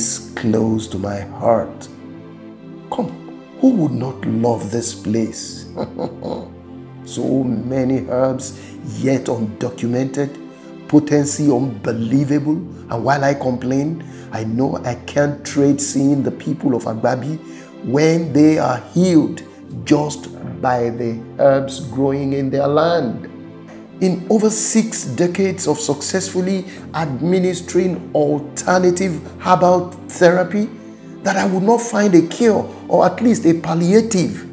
Close to my heart. Come, who would not love this place? so many herbs yet undocumented, potency unbelievable, and while I complain, I know I can't trade seeing the people of Agbabi when they are healed just by the herbs growing in their land. In over six decades of successfully administering alternative herbal therapy, that I would not find a cure or at least a palliative.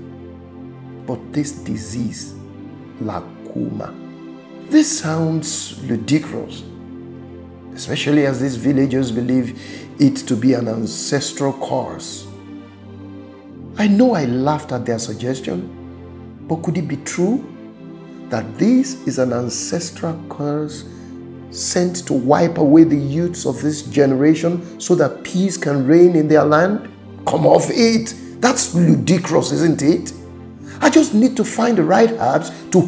But this disease, Lakuma, this sounds ludicrous, especially as these villagers believe it to be an ancestral curse. I know I laughed at their suggestion, but could it be true that this is an ancestral curse sent to wipe away the youths of this generation so that peace can reign in their land? Come off it. That's ludicrous, isn't it? I just need to find the right herbs to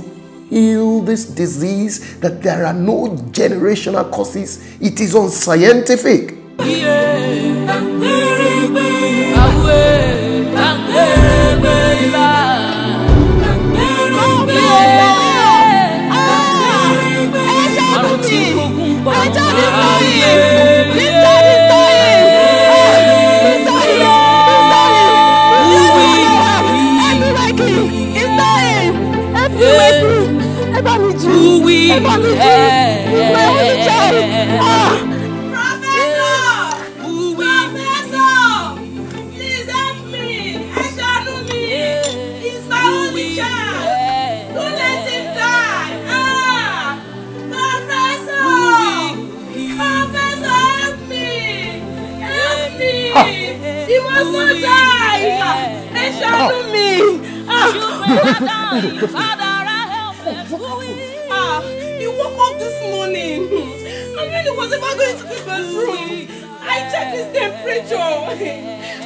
heal this disease that there are no generational causes. It is unscientific. ẹ Not die. Ẹ ṣàánú mi. He woke up this morning and he was about going to the bathroom, I checked his temperature.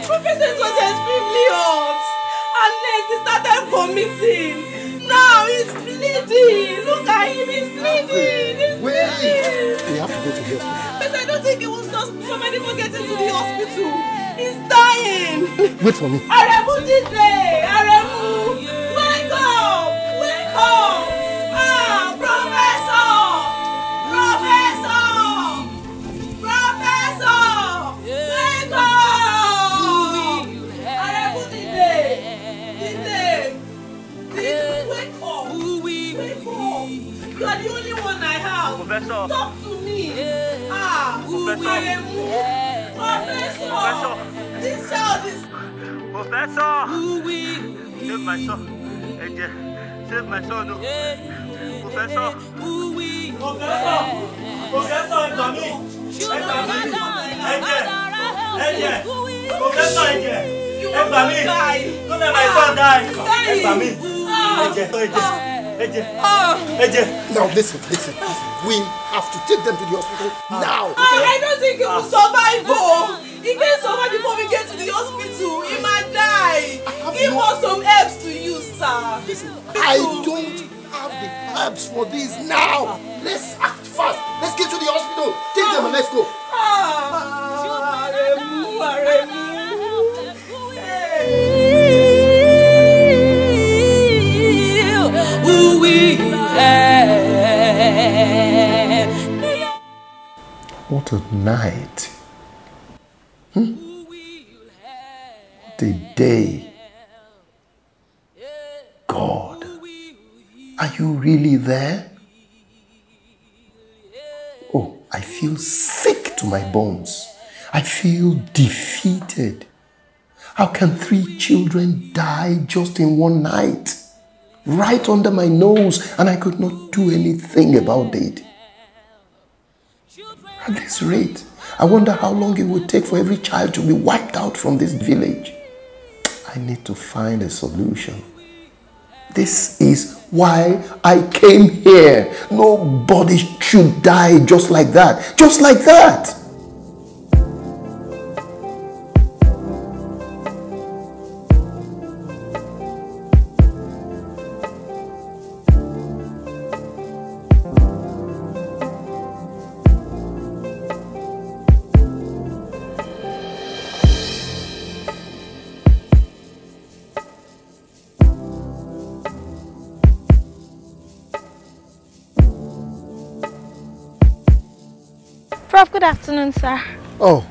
Professor was extremely hot. And next he started vomiting. Now he's bleeding. Look at him, he's bleeding. He's bleeding. We have to go to the hospital. But I don't think it was just somebody for getting to the hospital. He's dying. Wait for me. Aremu Jide! Aremu! Wake up! Wake up! Ah, Professor! Professor! Professor! Wake up! Aremu Jide! Jide! Jide, wake up! Wake up! You are the only one I have. Professor. Talk to me. Ah, Professor. Aremu. Professor! This child is Professor! Save my son. Ẹ̀jẹ̀. Save my son. o. Professor. Professor! Professor, ẹ gbà mí. Ẹ gbà mí. Ẹ̀jẹ̀. Ẹ̀jẹ̀. Professor, ẹ̀jẹ̀. Ẹ gbà mí. Don't let my son die. Ẹ gbà mí. Ẹ̀jẹ̀. Ẹ̀jẹ̀. Now listen, listen, listen. We have to take them to the hospital now. I, I don't think he will survive, oh. He can survive before we get to the hospital. He might die. Give us some herbs to use, sir. Listen, I don't have the herbs for this now. Let's act fast. Let's get to the hospital. Take them and let's go. Ah, Aremu, Aremu. What a night. Hmm? What day. God, are you really there? Oh, I feel sick to my bones. I feel defeated. How can three children die just in one night? Right under my nose, and I could not do anything about it. At this rate, I wonder how long it would take for every child to be wiped out from this village. I need to find a solution. This is why I came here. Nobody should die just like that. Just like that. Afternoon, sir. Oh,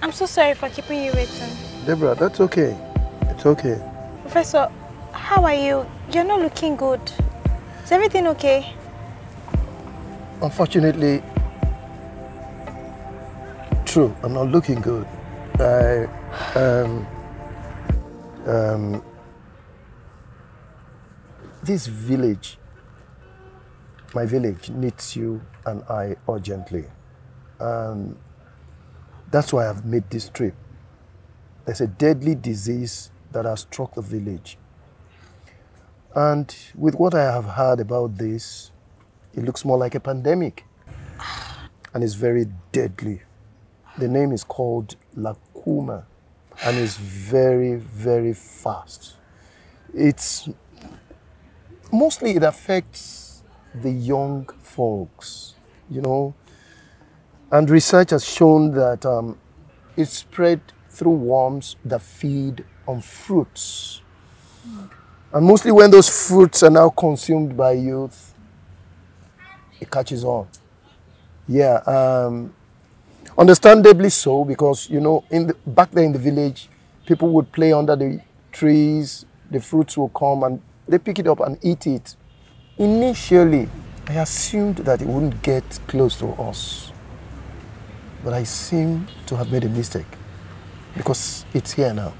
I'm so sorry for keeping you waiting. Deborah, that's okay. It's okay. Professor, how are you? You're not looking good. Is everything okay? Unfortunately, true, I'm not looking good. I, um, um, this village, my village needs you and I urgently. And that's why I've made this trip. There's a deadly disease that has struck the village. And with what I have heard about this, it looks more like a pandemic. And it's very deadly. The name is called Lakuma and it's very, very fast. It's mostly it affects the young folks, you know. And research has shown that um, it's spread through worms that feed on fruits. And mostly when those fruits are now consumed by youth, it catches on. Yeah, um, understandably so, because you know, in the, back there in the village, people would play under the trees. The fruits will come and they pick it up and eat it. Initially, I assumed that it wouldn't get close to us, but I seem to have made a mistake because it's here now.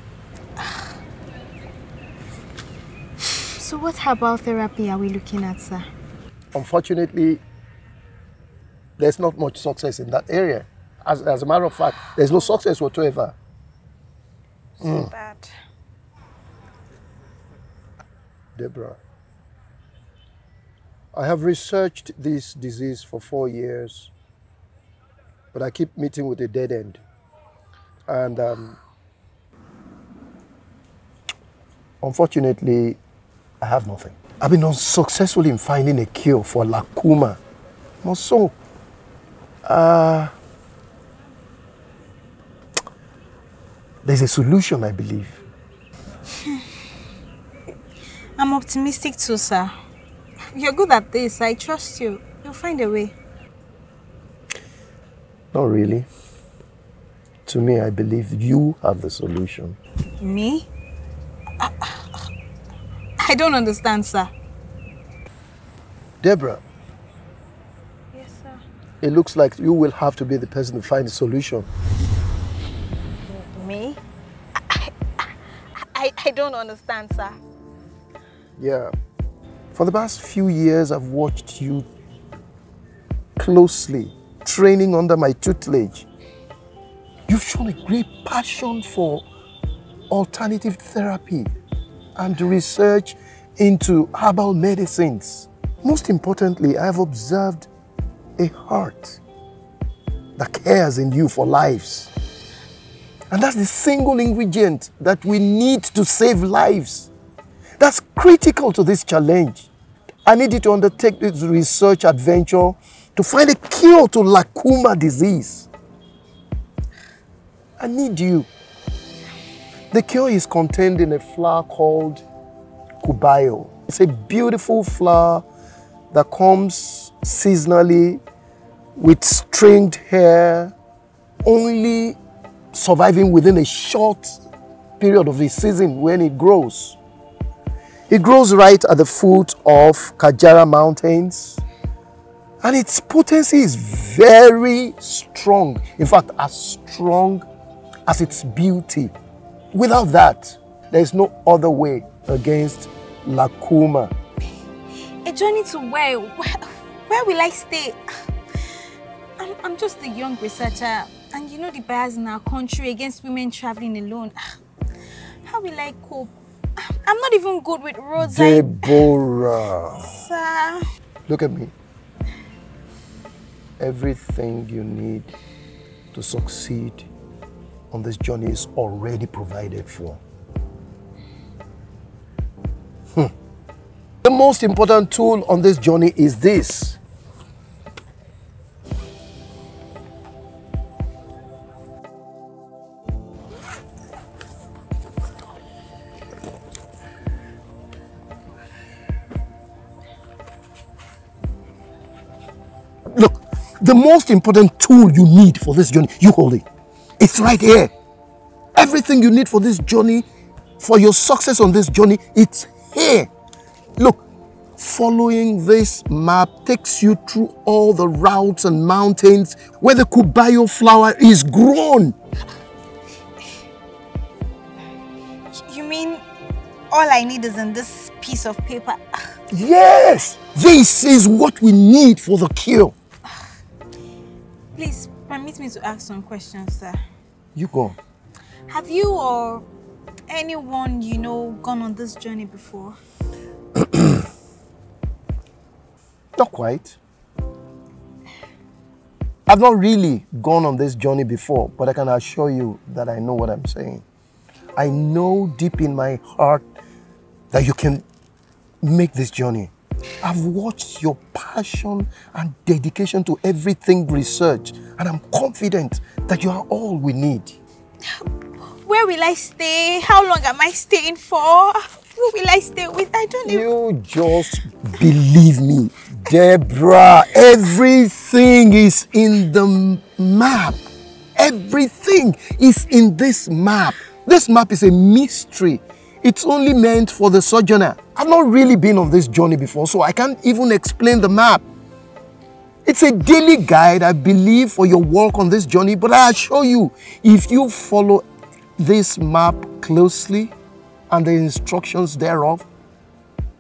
So what herbal therapy are we looking at, sir? Unfortunately, there's not much success in that area. As, as a matter of fact, there's no success whatsoever. So hmm. bad. Deborah, I have researched this disease for four years, but I keep meeting with a dead end. And um, unfortunately, I have nothing. I've been unsuccessful in finding a cure for lacuma. Not so. Uh, there's a solution, I believe. I'm optimistic too, sir. You're good at this. I trust you. You'll find a way. Not really. To me, I believe you have the solution. Me? I, I don't understand, sir. Deborah, Yes, sir. it looks like you will have to be the person to find the solution. Me? I, I, I don't understand, sir. Yeah. For the past few years, I've watched you closely, training under my tutelage. You've shown a great passion for alternative therapy and research into herbal medicines. Most importantly, I've observed a heart that cares in you for lives. And that's the single ingredient that we need to save lives. Critical to this challenge. I need you to undertake this research adventure to find a cure to lacuma disease. I need you. The cure is contained in a flower called kubayo. It's a beautiful flower that comes seasonally with stringed hair, only surviving within a short period of the season when it grows. It grows right at the foot of Kajara Mountains and its potency is very strong. In fact, as strong as its beauty. Without that, there is no other way against Lakuma. A journey to where? Where, where will I stay? I'm, I'm just a young researcher, and you know the bias in our country against women traveling alone. How will I cope? I'm not even good with roads. I, Deborah, sir. look at me. Everything you need to succeed on this journey is already provided for. Hmm. The most important tool on this journey is this. Look, The most important tool you need for this journey, you hold it. It's right here. Everything you need for this journey, for your success on this journey, it's here. Look, following this map takes you through all the routes and mountains where the Kubayo flower is grown. You mean all I need is in this piece of paper? Yes! This is what we need for the cure. Please permit me to ask some questions, sir. You go. Have you or anyone you know gone on this journey before? Not quite. I've not really gone on this journey before, but I can assure you that I know what I'm saying. I know deep in my heart that you can make this journey. I've watched your passion and dedication to everything research, and I'm confident that you are all we need. Where will I stay? How long am I staying for? Who will I stay with? I don't even... You just believe me, Deborah. Everything is in the map. Everything is in this map. This map is a mystery. It's only meant for the sojourner. I've not really been on this journey before, so I can't even explain the map. It's a daily guide, I believe, for your walk on this journey, but I assure you, if you follow this map closely and the instructions thereof,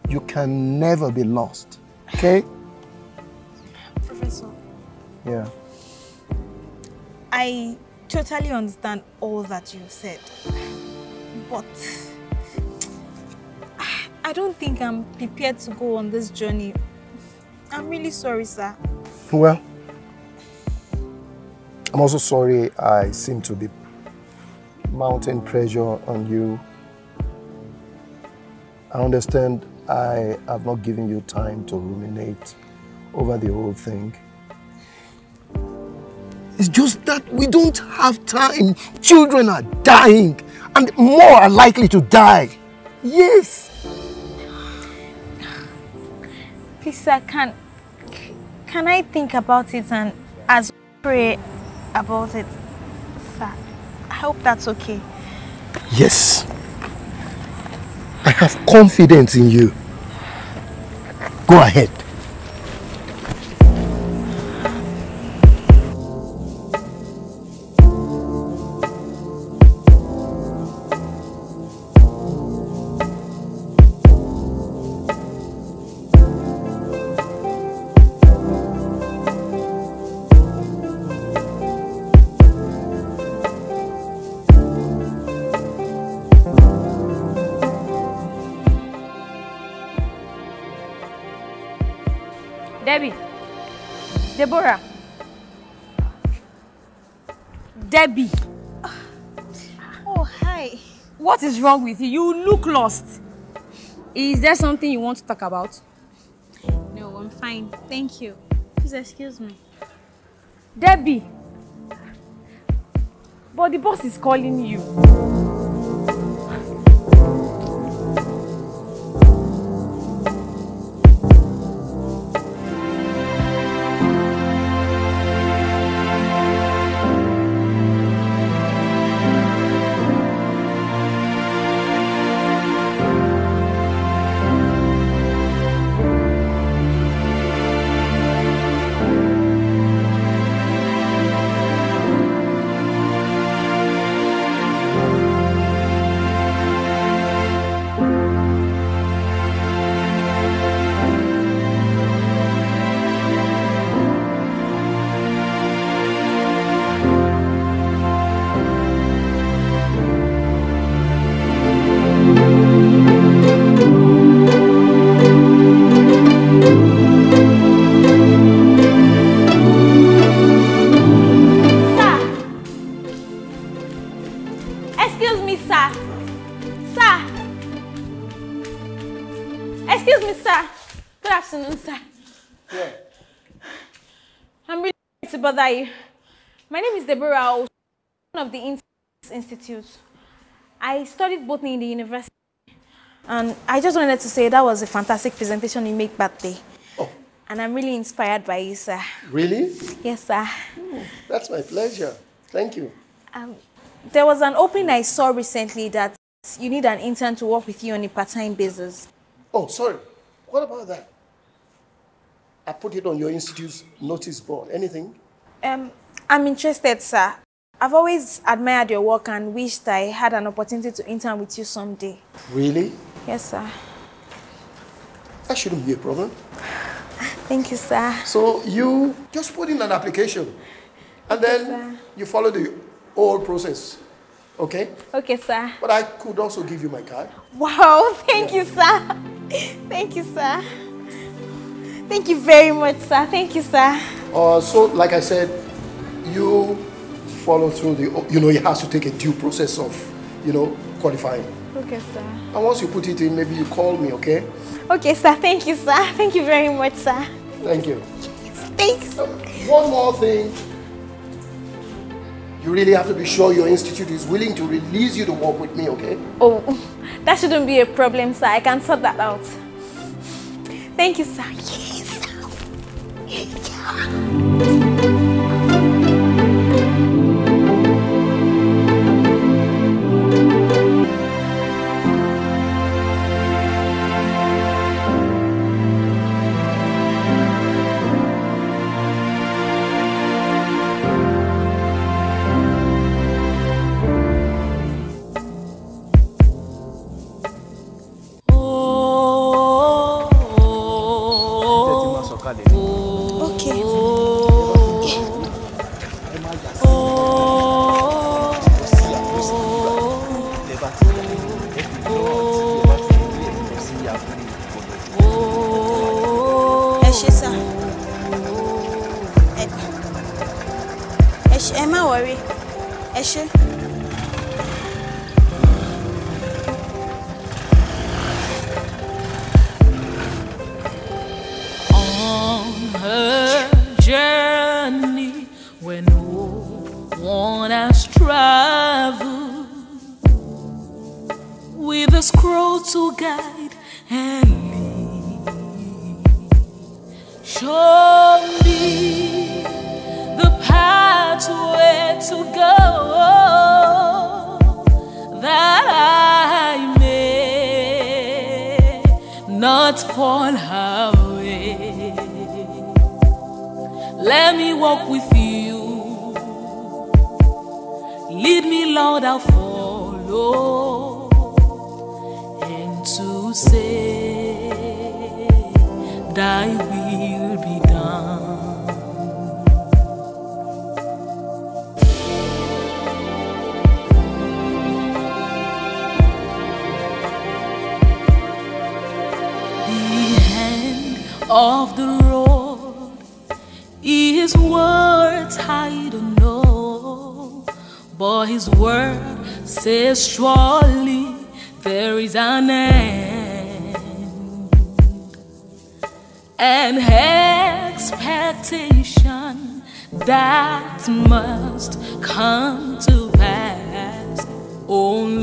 you can never be lost. Okay? Professor, Yeah. I totally understand all that you've said. But I don't think I'm prepared to go on this journey. I'm really sorry, sir. Well, I'm also sorry I seem to be mounting pressure on you. I understand I have not given you time to ruminate over the whole thing. It's just that we don't have time. Children are dying, and more are likely to die. Yes. Please, sir, can can I think about it and as pray about it, sir? I hope that's okay. Yes. I have confidence in you. Go ahead. Deborah. Debbie. Oh, hi. What is wrong with you? You look lost. Is there something you want to talk about? No, I'm fine. Thank you. Please excuse me. Debbie. But the boss is calling you. Sorry to bother you. My name is Deborah, one of the In- Institute. I studied botany in the university. And I just wanted to say that was a fantastic presentation you made that day. Oh. And I'm really inspired by you, sir. Really? Yes, sir. That's my pleasure. Thank you. Um, there was an opening I saw recently that you need an intern to work with you on a part-time basis. Oh, sorry. What about that? I put it on your institute's notice board. Anything? Um, I'm interested, sir. I've always admired your work and wished I had an opportunity to intern with you someday. Really? Yes, sir. That shouldn't be a problem. Thank you, sir. So you just put in an application and then sir. you follow the whole process. Okay? Okay, sir. But I could also give you my card. Wow, thank you, sir. Thank you, sir. Thank you very much, sir. Thank you, sir. Uh, so, like I said, you follow through the, you know, it has to take a due process of, you know, qualifying. Okay, sir. And once you put it in, maybe you call me, okay? Okay, sir. Thank you, sir. Thank you very much, sir. Thank you. Thanks. Uh, One more thing. You really have to be sure your institute is willing to release you to work with me, okay? Oh, that shouldn't be a problem, sir. I can sort that out. Thank you, sir. Yes. Okay. Surely there is an end. And expectation that must come to pass. Only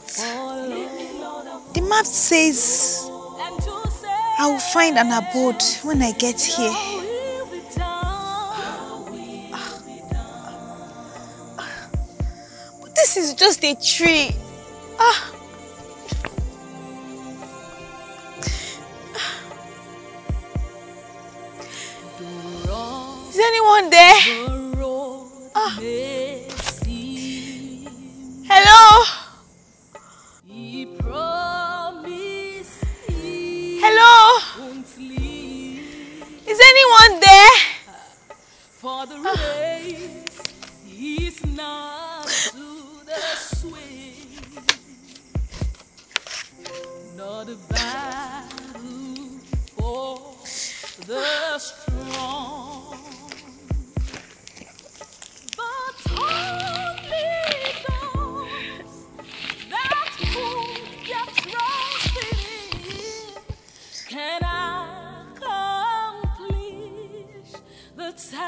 the map says I will find an abode when I get here. But this is just a tree. Ah. Is anyone there? Ah. Hello? Anyone there? For the race is not to the swift, nor the battle for the please,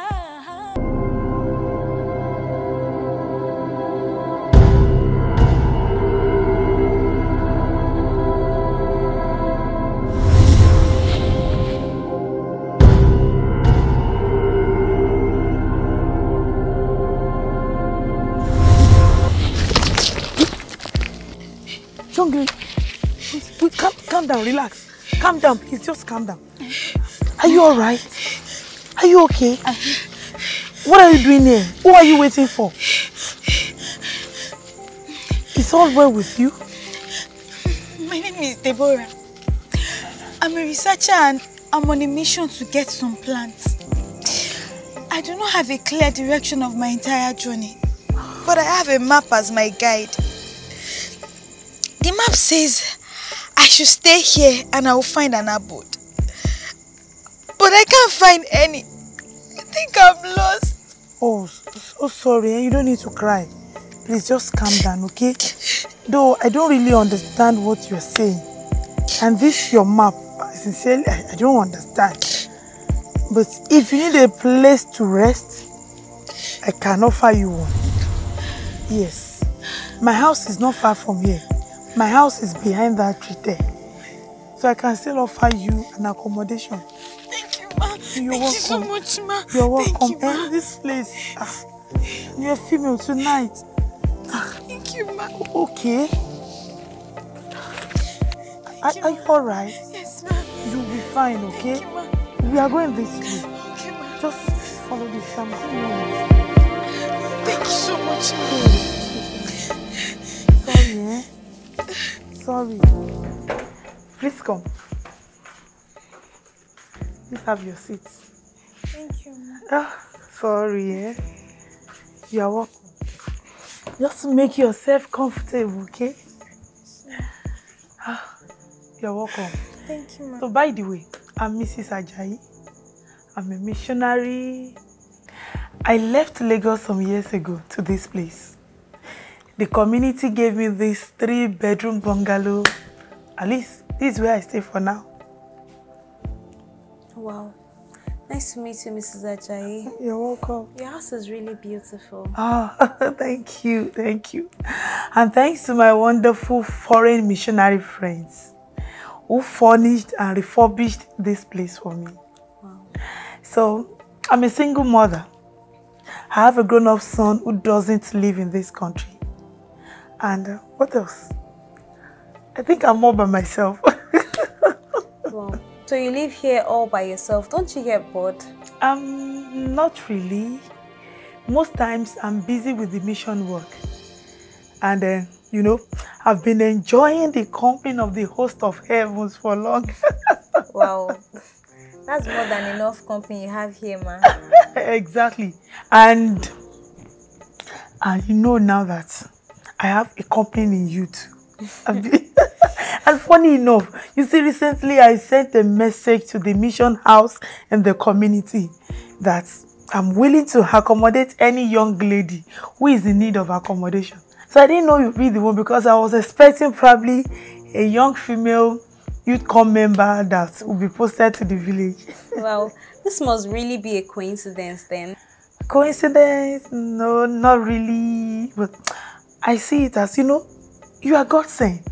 calm, calm down, relax. Calm down, please, just calm down. Are you alright? Are you okay? What are you doing here? Who are you waiting for? Is all well with you? My name is Deborah. I'm a researcher and I'm on a mission to get some plants. I do not have a clear direction of my entire journey, but I have a map as my guide. The map says I should stay here and I will find an abode. But I can't find any. I think I'm lost. Oh, so sorry. eh? You don't need to cry. Please just calm down, okay? Though I don't really understand what you're saying. And this your map. Sincerely, I, I don't understand. But if you need a place to rest, I can offer you one. Yes. My house is not far from here. My house is behind that tree there. So I can still offer you an accommodation. Thank you. You're Thank you so welcome. much, ma. You're welcome. Thank you, ma. this place. Ah, you're a female tonight. Thank you, ma. Okay. Are, are you alright? Yes, ma. You'll be fine, okay? Thank you, ma. We are going this way. Okay, ma. Just follow the sun. Thank you so much, ma. Sorry, eh? Sorry. Please come. Please have your seat. Thank you, ma. Ah, sorry, eh? You are welcome. Just make yourself comfortable, okay? Ah, you're welcome. Thank you, ma. So, by the way, I'm Mrs. Ajayi. I'm a missionary. I left Lagos some years ago to this place. The community gave me this three bedroom bungalow. At least, this is where I stay for now. Wow. Nice to meet you, Mrs. Ajayi. You're welcome. Your house is really beautiful. Oh, thank you, thank you. And thanks to my wonderful foreign missionary friends who furnished and refurbished this place for me. So, I'm a single mother. I have a grown up son who doesn't live in this country. And uh, what else? I think I'm all by myself. Wow. So you live here all by yourself. Don't you get bored? Um, not really. Most times I'm busy with the mission work. And then, you know, I've been enjoying the company of the host of heavens for long. Wow. That's more than enough company you have here, man. exactly. And and you know now that I have a company in you too. And funny enough, you see, recently I sent a message to the mission house and the community that I'm willing to accommodate any young lady who is in need of accommodation. So I didn't know you'd be the one because I was expecting probably a young female youth corps member that will be posted to the village. well, This must really be a coincidence then. Coincidence? No, not really. But I see it as, you know, you are God sent.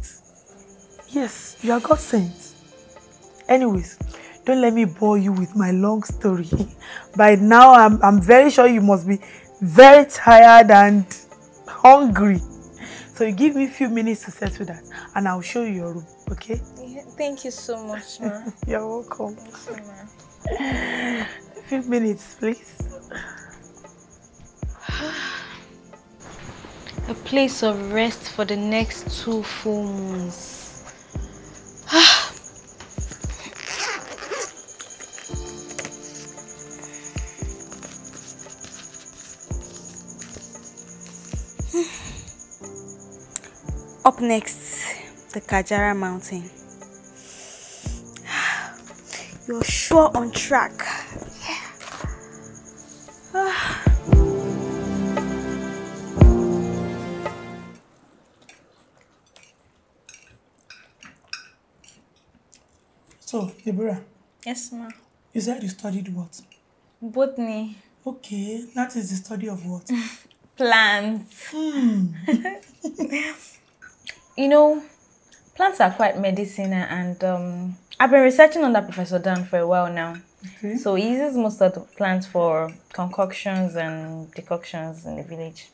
Yes, you are God sent. Anyways, don't let me bore you with my long story. By now, I'm, I'm very sure you must be very tired and hungry. So you give me a few minutes to settle that and I'll show you your room, okay? Thank you so much, ma. You're welcome. Thank you, ma. A few minutes, please. A place of rest for the next two full moons. Up next, the Kajara Mountain. You're sure on track. Yeah. Ah. So, Deborah, Yes, ma. you said you studied what? Botany. Okay, that is the study of what? Plants. Hmm. You know, plants are quite medicinal and um, I've been researching under Professor Dan for a while now. Okay. So he uses most of the plants for concoctions and decoctions in the village.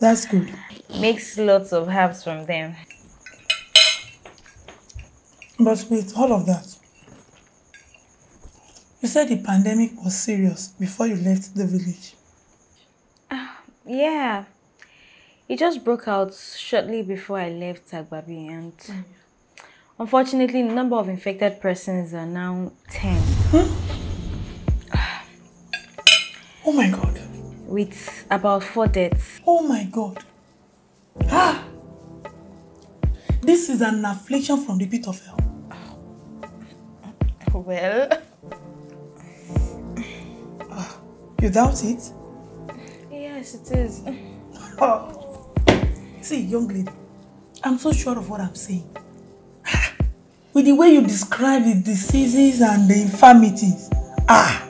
That's good. Makes lots of herbs from them. But with all of that, you said the pandemic was serious before you left the village. Yeah. It just broke out shortly before I left Agbabi and unfortunately the number of infected persons are now 10 Huh? Oh my god. with about 4 deaths. Oh my god. Ah! This is an affliction from the pit of hell. Well, You doubt it? yes it is. Oh. See, young lady, I'm so sure of what I'm saying. With the way you describe the diseases and the infirmities, ah,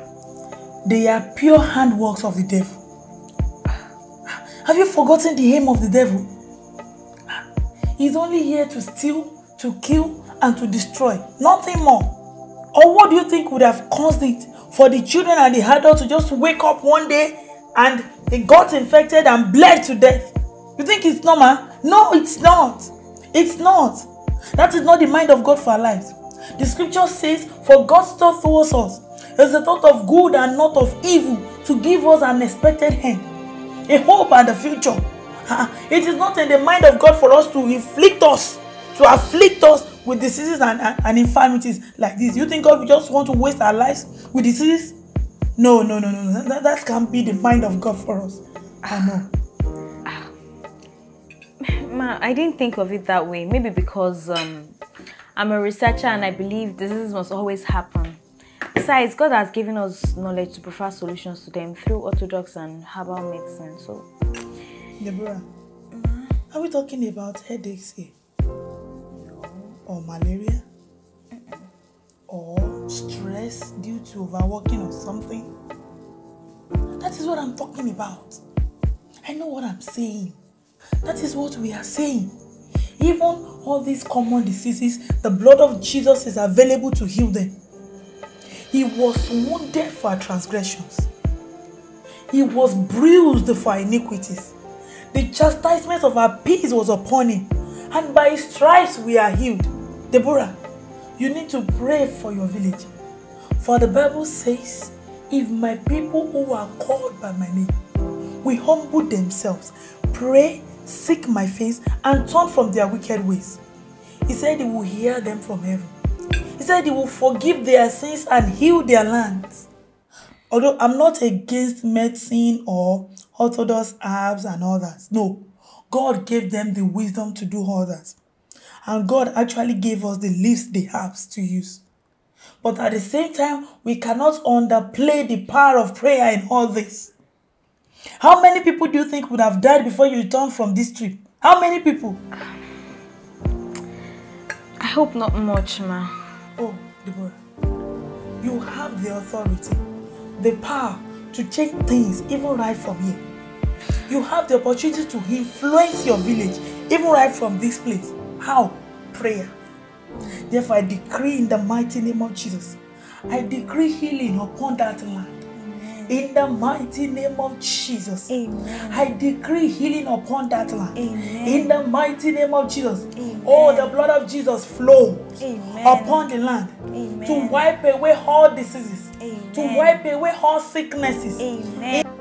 they are pure handworks of the devil. Have you forgotten the aim of the devil? He's only here to steal, to kill, and to destroy. Nothing more. Or what do you think would have caused it for the children and the adults to just wake up one day and they got infected and bled to death? You think it's normal? No, it's not. It's not. That is not the mind of God for our lives. The scripture says, For God's thought towards us is a thought of good and not of evil to give us an expected end, a hope and a future. It is not in the mind of God for us to inflict us, to afflict us with diseases and, and, and infirmities like this. You think God just want to waste our lives with diseases? No, no, no, no. That, that can't be the mind of God for us. I know. Ma, I didn't think of it that way. Maybe because um, I'm a researcher and I believe diseases must always happen. Besides, God has given us knowledge to provide solutions to them through orthodox and herbal medicine. So, Deborah, are we talking about headaches here? Or malaria? Uh-uh, or stress due to overworking or something? That is what I'm talking about. I know what I'm saying. That is what we are saying. Even all these common diseases, the blood of Jesus is available to heal them. He was wounded for our transgressions. He was bruised for our iniquities. The chastisement of our peace was upon him, and by his stripes we are healed. Deborah, you need to pray for your village. For the Bible says, If my people who are called by my name will humble themselves, pray, seek my face, and turn from their wicked ways, he said he will hear them from heaven. He said he will forgive their sins and heal their lands. Although I'm not against medicine or orthodox herbs and all that. No. God gave them the wisdom to do all that. And God actually gave us the leaves, the herbs to use. But at the same time, we cannot underplay the power of prayer in all this. How many people do you think would have died before you returned from this trip? How many people? I hope not much, ma. Oh, Deborah, you have the authority, the power to change things even right from here. You have the opportunity to influence your village even right from this place. How? Prayer. Therefore, I decree in the mighty name of Jesus, I decree healing upon that land. In the mighty name of Jesus, Amen. I decree healing upon that land. Amen. In the mighty name of Jesus, oh, the blood of Jesus flows upon the land to wipe away all diseases. To wipe away all sicknesses. Amen. Get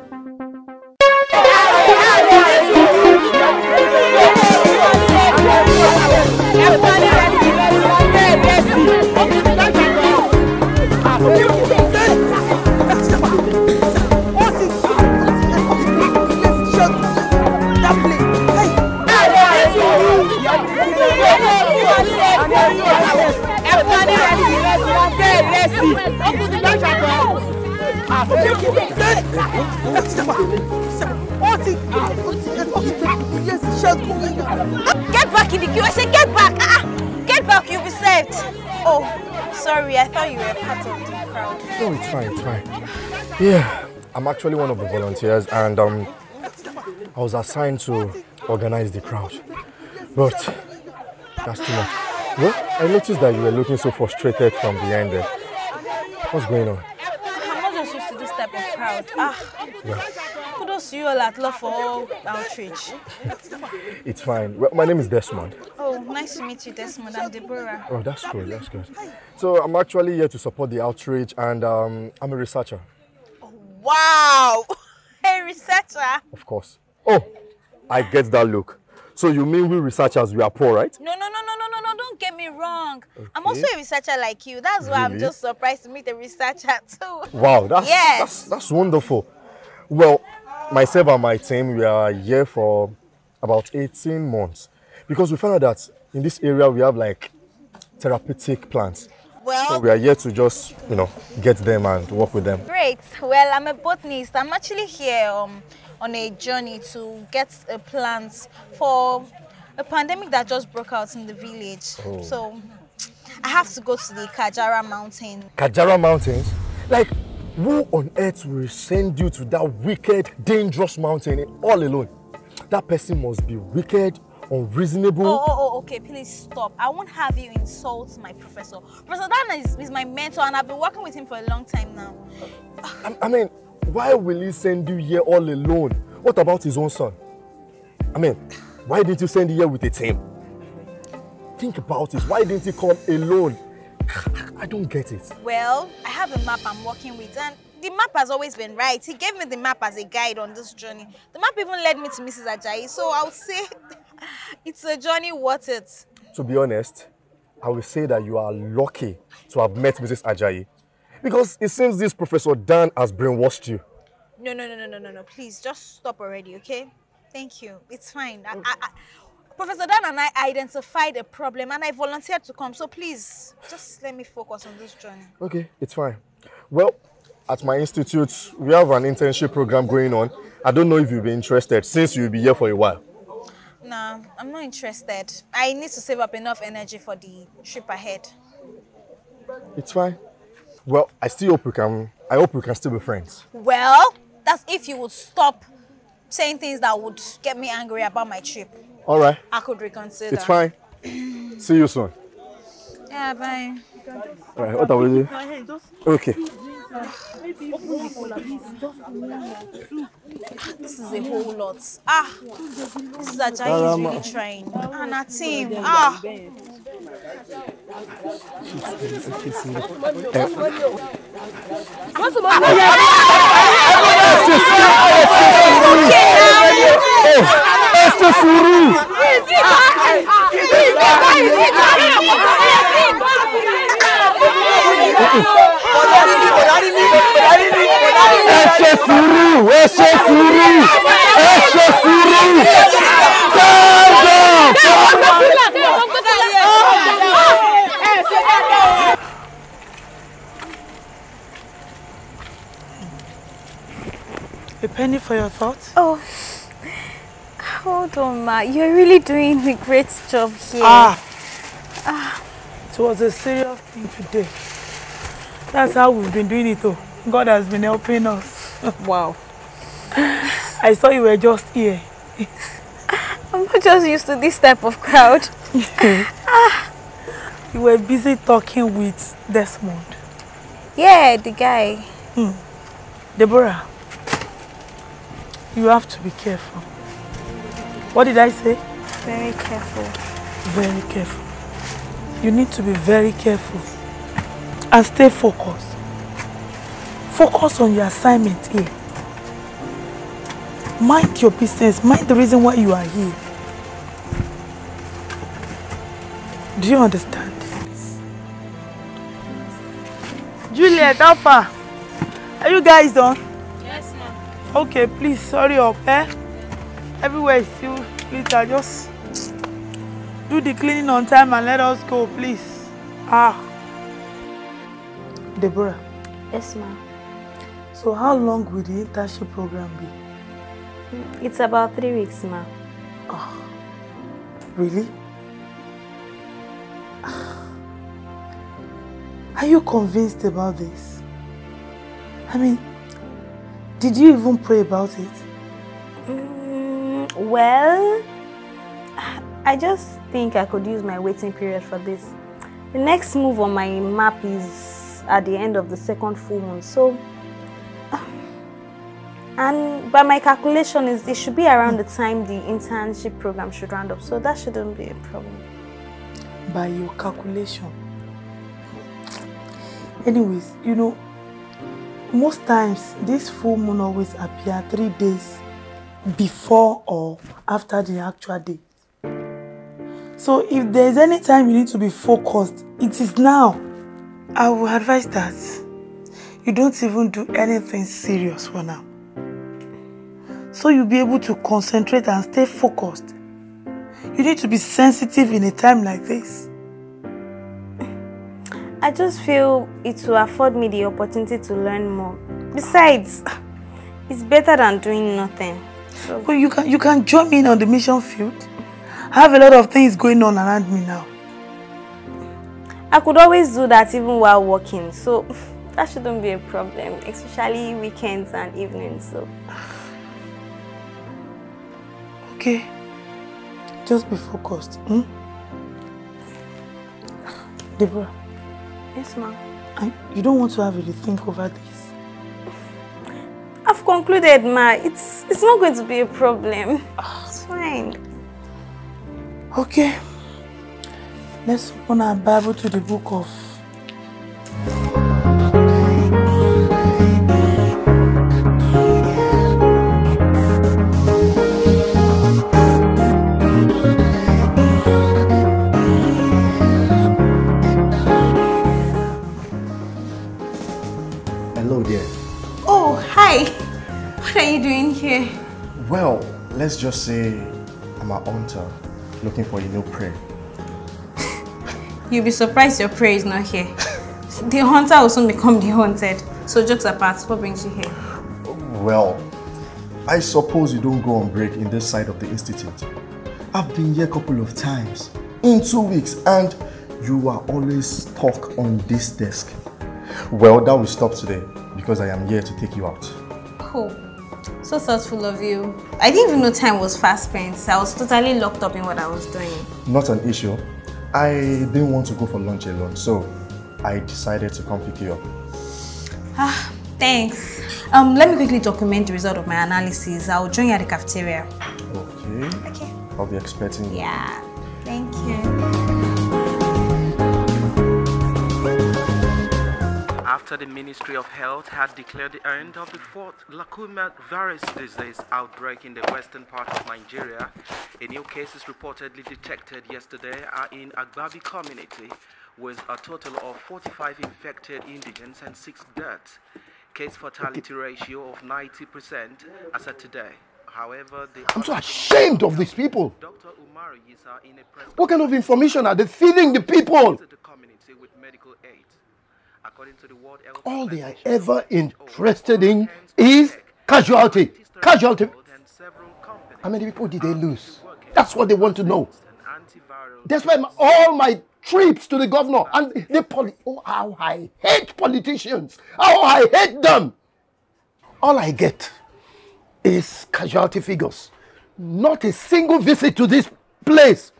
fine, fine. Yeah, I'm actually one of the volunteers and um, I was assigned to organize the crowd. But that's too much. Well, I noticed that you were looking so frustrated from behind there. What's going on? I'm not just used to this type of crowd. Ah, Well, you all at Love for All Outreach. it's fine. Well, my name is Desmond. Oh, nice to meet you, Desmond. I'm Deborah. Oh, that's good, that's good. So I'm actually here to support the outreach and um, I'm a researcher, Wow! A researcher. of course. Oh, I get that look. So you mean we researchers, we are poor, right? No, no, no, no, no, no, no. Don't get me wrong. I'm also a researcher like you. That's why I'm just surprised to meet a researcher too. Wow, that's, Yes. that's, that's wonderful. Well, myself and my team, we are here for about 18 months because we found out that in this area we have like therapeutic plants. Well, So we are here to just, you know, get them and work with them. Great. Well, I'm a botanist. I'm actually here um, on a journey to get a plant for a pandemic that just broke out in the village. Oh. So I have to go to the Kajara mountain. Kajara Mountains? Like, who on earth will send you to that wicked, dangerous mountain all alone? That person must be wicked, unreasonable. Oh, oh, oh, okay, please stop. I won't have you insult my professor. Professor Dana is, is my mentor and I've been working with him for a long time now. I, I mean, why will he send you here all alone? What about his own son? I mean, why didn't you send him here with a team? Think about it. Why didn't he come alone? I don't get it. Well, I have a map I'm working with and the map has always been right. He gave me the map as a guide on this journey. The map even led me to Mrs. Ajayi, so I would say it's a journey worth it. To be honest, I will say that you are lucky to have met Mrs. Ajayi. Because it seems this Professor Dan has brainwashed you. No, no, no, no, no, no, no. Please, just stop already, okay? Thank you. It's fine. I, I, I, Professor Dan and I identified a problem and I volunteered to come. So please, just let me focus on this journey. Okay, it's fine. Well, at my institute, we have an internship program going on. I don't know if you'll be interested since you'll be here for a while. Nah, I'm not interested. I need to save up enough energy for the trip ahead. It's fine. Well, I still hope we can. I hope we can still be friends. Well, that's if you would stop saying things that would get me angry about my trip. All right, I could reconsider. it's fine. See you soon. Yeah, bye. All right, what are we doing? Okay. This is a whole lot. Ah, this is Ajayi is really trying. And our team. Ah. Suru! Ẹ ṣe sùúrù! Ẹ ṣe sùúrù! Ẹ ṣe sùúrù! Down! A penny for your thoughts? Oh, hold on, Ma. You're really doing a great job here. Ah. It was a serious thing today. That's how we've been doing it. though. God has been helping us. Wow. I saw you were just here. I'm not just used to this type of crowd. ah. You were busy talking with Desmond. Yeah, the guy. Hmm. Deborah, you have to be careful. What did I say? Very careful. Very careful. You need to be very careful and stay focused. Focus on your assignment here. Mind your business. Mind the reason why you are here. Do you understand? Juliet, Alpha, are you guys done? Yes, ma'am. Okay, please, sorry up, eh? Everywhere is still litter. Just do the cleaning on time and let us go, please. Ah. Deborah, Yes, ma'am. so how long will the internship program be? Mm, it's about three weeks, ma'am. Oh, Really? Ah. Are you convinced about this? I mean, did you even pray about it? Well, I just think I could use my waiting period for this. The next move on my map is at the end of the second full moon, so. And by my calculation, is it should be around the time the internship program should round up, so that shouldn't be a problem. By your calculation. Anyways, you know, most times this full moon always appear three days before or after the actual date. So if there's any time you need to be focused, it is now. I will advise that you don't even do anything serious for now. So you'll be able to concentrate and stay focused. You need to be sensitive in a time like this. I just feel it will afford me the opportunity to learn more. Besides, it's better than doing nothing. So, Well, you can you can join me in on the mission field. I have a lot of things going on around me now. I could always do that even while working, so that shouldn't be a problem, especially weekends and evenings. So, Okay. Just be focused. Hmm? Deborah, yes, ma'am. You don't want to have a rethink over this. I've concluded, ma. It's it's not going to be a problem. Ah. It's fine. Okay. Let's open our Bible to the book of you doing here? Well, let's just say I'm a hunter looking for a new prey. You'll be surprised your prey is not here. the hunter will soon become the hunted. So jokes apart, what brings you here? Well, I suppose you don't go on break in this side of the institute. I've been here a couple of times in two weeks and you are always stuck on this desk. Well, that will stop today because I am here to take you out. Oh, so thoughtful of you. I didn't even know time was fast spent. I was totally locked up in what I was doing. Not an issue. I didn't want to go for lunch alone, so I decided to come pick you up. Ah, thanks. Um, let me quickly document the result of my analysis. I'll join you at the cafeteria. Okay. Okay. I'll be expecting you. Yeah, thank you. After the Ministry of Health had declared the end of the fourth Lakuma virus disease outbreak in the western part of Nigeria, a new cases reportedly detected yesterday are in Agbabi community, with a total of 45 infected indigents and 6 deaths. Case fatality ratio of 90% as of today. However, the I'm so ashamed of these people. Dr. Umaru Yisa in a press What kind of information are they feeding the people? the All they are ever interested in is casualty. Casualty. the world and several companies How many people did they lose? That's what they want to know. That's why my- all my trips to the governor and the poli- oh how I hate politicians. How I hate them. All I get is casualty figures. Not a single visit to this place.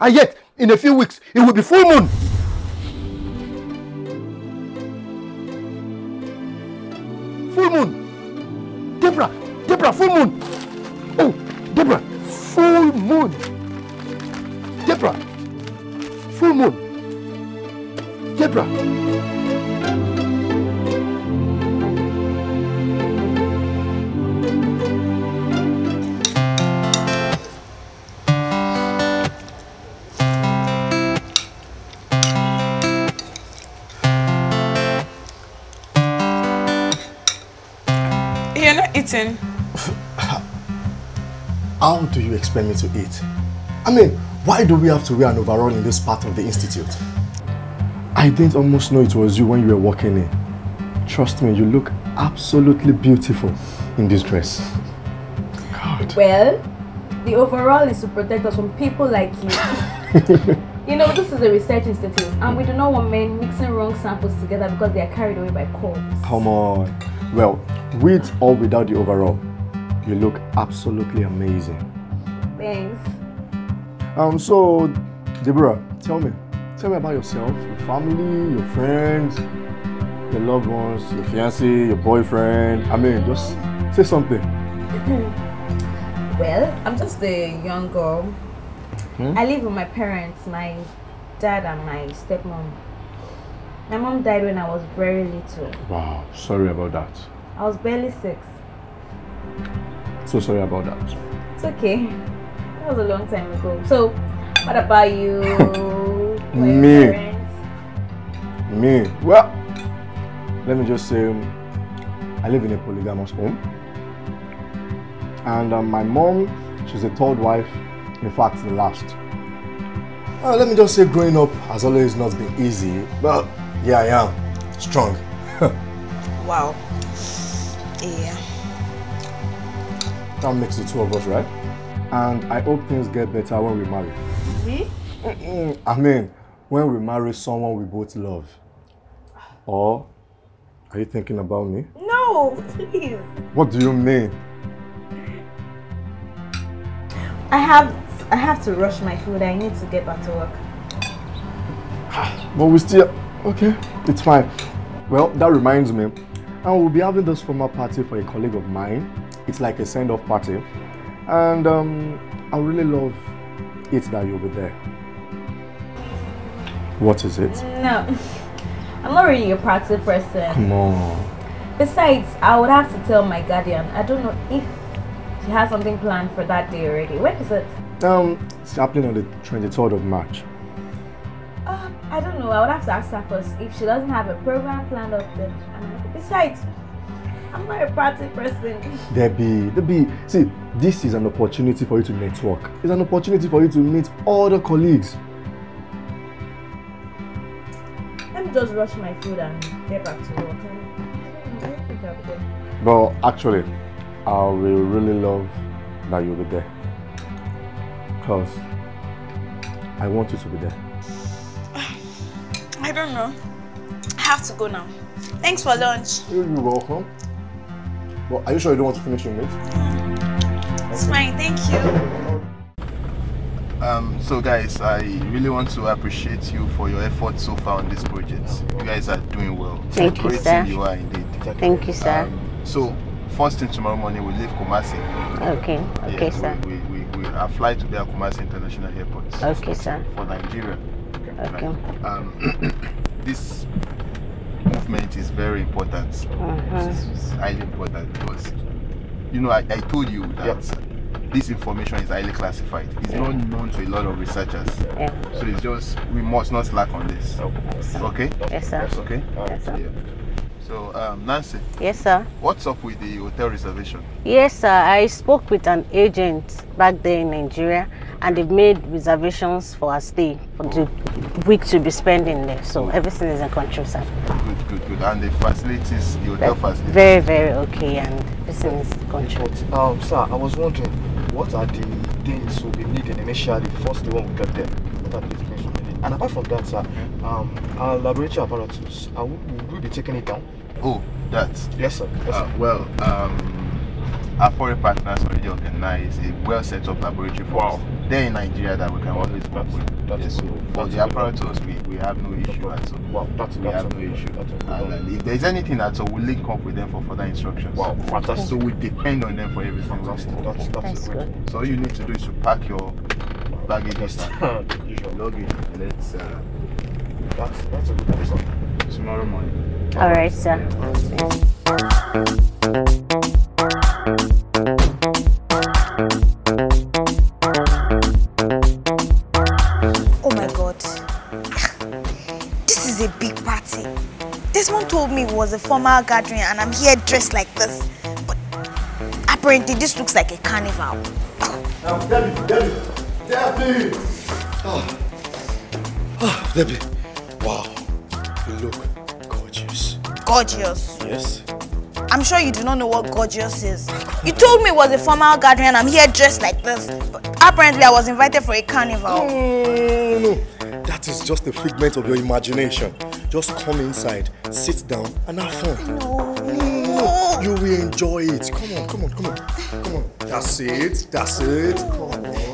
And yet, in a few weeks, it will be full moon. foul moun. Tepla, tepla, foul moun. Expect me to eat? I mean, why do we have to wear an overall in this part of the institute? I didn't almost know it was you when you were walking in. Trust me, you look absolutely beautiful in this dress. God. Well, the overall is to protect us from people like you. you know, this is a research institute and we do not want men mixing wrong samples together because they are carried away by colds. Come on. Well, with or without the overall, you look absolutely amazing. Thanks. Um, so, Deborah, tell me. Tell me about yourself, your family, your friends, your loved ones, your fiancé, your boyfriend. I mean, just say something. well, I'm just a young girl. Hmm? I live with my parents, my dad and my stepmom. My mom died when I was very little. Wow, sorry about that. I was barely six. So sorry about that. It's okay. That was a long time ago. So, what about you? Me. parents? Me? Well, let me just say, I live in a polygamous home. And um, my mom, she's the third wife, in fact, the last. Uh, let me just say, growing up has always not been easy, but yeah, I am strong. Wow. Yeah. That makes the two of us, right? And I hope things get better when we marry. Me? Mm, I mean, when we marry someone we both love. Or, are you thinking about me? No, please. What do you mean? I have I have to rush my food. I need to get back to work. But we still, okay, it's fine. Well, that reminds me, and we'll be having this formal party for a colleague of mine. It's like a send-off party. And um, I really love it that you'll be there. What is it? No, I'm not really a party person. Come on. Besides, I would have to tell my guardian. I don't know if she has something planned for that day already. When is it? Um, it's happening on the 23rd of March. Uh, I don't know. I would have to ask her first. If she doesn't have a program planned up, then I'm. Besides, I'm not a party person. Debbie, Debbie, see, this is an opportunity for you to network. It's an opportunity for you to meet other colleagues. Let me just rush my food and get back to work. I don't think I'll be there. But actually, I will really love that you'll be there. Because I want you to be there. I don't know. I have to go now. Thanks for lunch. You're welcome. But are you sure you don't want to finish your meat? Mm. It's fine, thank you. Um, so guys, I really want to appreciate you for your efforts so far on this project. You guys are doing well. Thank you, sir. you are indeed. Thank you, sir. Um, so, first thing tomorrow morning we leave Kumasi. Okay, okay, Yeah, sir. We, we, we, we our flight today at Kumasi International Airport. Okay, sir. For Nigeria. Okay. Right. Um, this movement is very important. Mhm. It's, it's highly important because, you know, I, I told you that this information is highly classified. It's not known to a lot of researchers. Yeah. So it's just, we must not slack on this. Okay? Yes, sir. Okay? Yes, sir. Yeah. So, um, Nancy, Yes, sir. what's up with the hotel reservation? Yes, sir. I spoke with an agent back there in Nigeria and they've made reservations for our stay for the week to be spending there. So everything is in control, sir. Good, good, good. And the facilities, the hotel facilities? Very, very okay and everything is in control. Um, sir, I was wondering, what are the things we'll be needing initially, first the one we get there? What are the things we'll be needing? And apart from that, sir, um, our laboratory apparatus, are we, will we be taking it down? Oh, that. Yes, sir. Yes, Uh, well, um, our foreign partners already organized a well set up laboratory for us. They're in Nigeria that we can always work with. That Yes, so for the apparatus, we, we have no issue at all. Wow, that's we that's have no issue. that's And, if there's anything at all, we'll link up with them for further instructions. Wow, fantastic. So we depend on them for everything. we Fantastic. That's, that's, That's good. good. So all you need to do is to pack your baggage and Usual. luggage. Let's uh, That's, that's a good one, sir. tomorrow morning. All right, sir. Was a formal gathering and I'm here dressed like this. But apparently this looks like a carnival. Um, Debbie, Debbie, Debbie! Oh. oh, Debbie, wow, you look gorgeous. Gorgeous. Yes? I'm sure you do not know what gorgeous is. You told me it was a formal gathering and I'm here dressed like this. But apparently I was invited for a carnival. No, no, no, no. That is just a figment of your imagination. Just come inside, sit down, and have fun. No. no. You will enjoy it. Come on, come on, come on. Come on. That's it. That's it. Come on.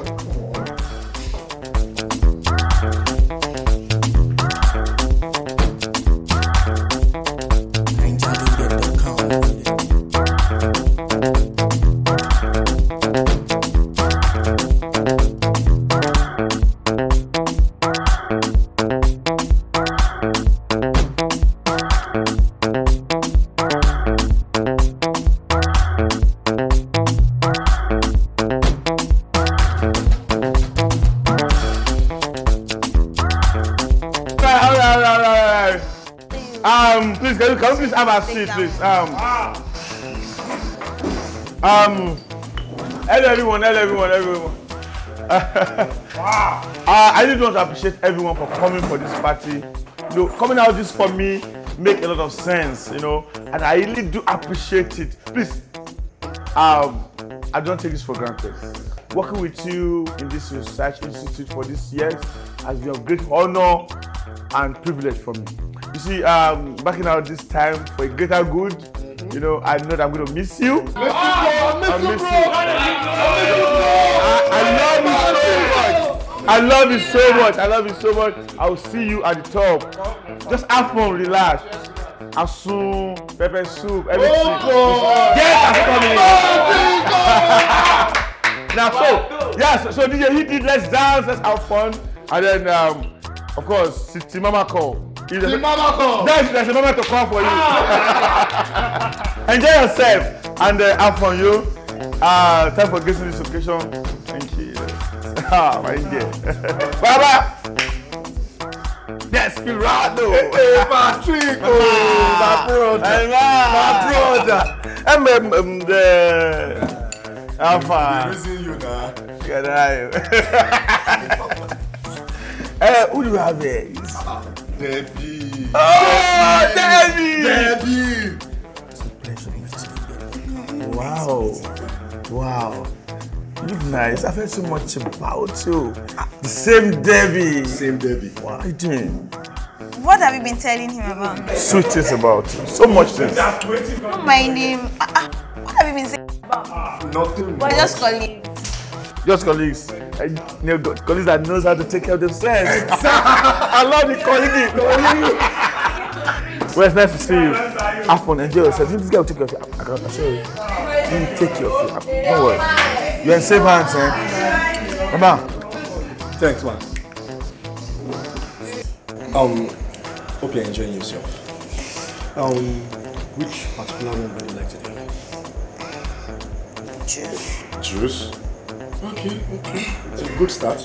Have seat, please? Um, um, hello everyone, hello everyone, everyone. uh, I just want to appreciate everyone for coming for this party. You know, coming out just for me make a lot of sense, you know, and I really do appreciate it. Please, um, I don't take this for granted. Working with you in this research institute for this year has been of great honor and privilege for me. You see, um, backing out this time for a greater good, you know, I know that I'm going to miss you. I miss you. I, I love you so much. I love you so much. I love you so much. I will see you at the top. Just have fun, relax. Asun, pepper soup, everything. yes, I'm coming. now, so, yes, so DJ, he did let's dance, let's have fun. And then, um, of course, T Mama call. Mama call. There's, there's a moment to call for you. Enjoy yourself and uh, have fun, you. Uh, time for getting this occasion. Thank you. Ah, my dear. bye bye. Desperado. Hey, Patrick. Oh, my brother. Hey, My brother. Um, um, the Alpha. The reason you now. Eh, who do you have there? Debbie. Oh, Debbie. Debbie. Wow. Wow. You look nice. I felt so much about you. The same Debbie. Same Debbie. What are you doing? What have you been telling him about me? Sweet things about you. So much things. Not my name. Ah, ah. what have you been saying about me? Nothing. We're just colleagues. Just colleagues. And, you know, go- colleagues that knows how to take care of themselves. I love the colleague. well, it's nice to see you. Have fun, enjoy yourself. This guy will take care of you. I can assure you. He will take care of you. Don't worry. You're in safe hands, eh? Mama. Thanks, man. Um, hope you're enjoying yourself. Um, which particular one would you like to do? Juice. Juice? Okay, okay. It's a good start.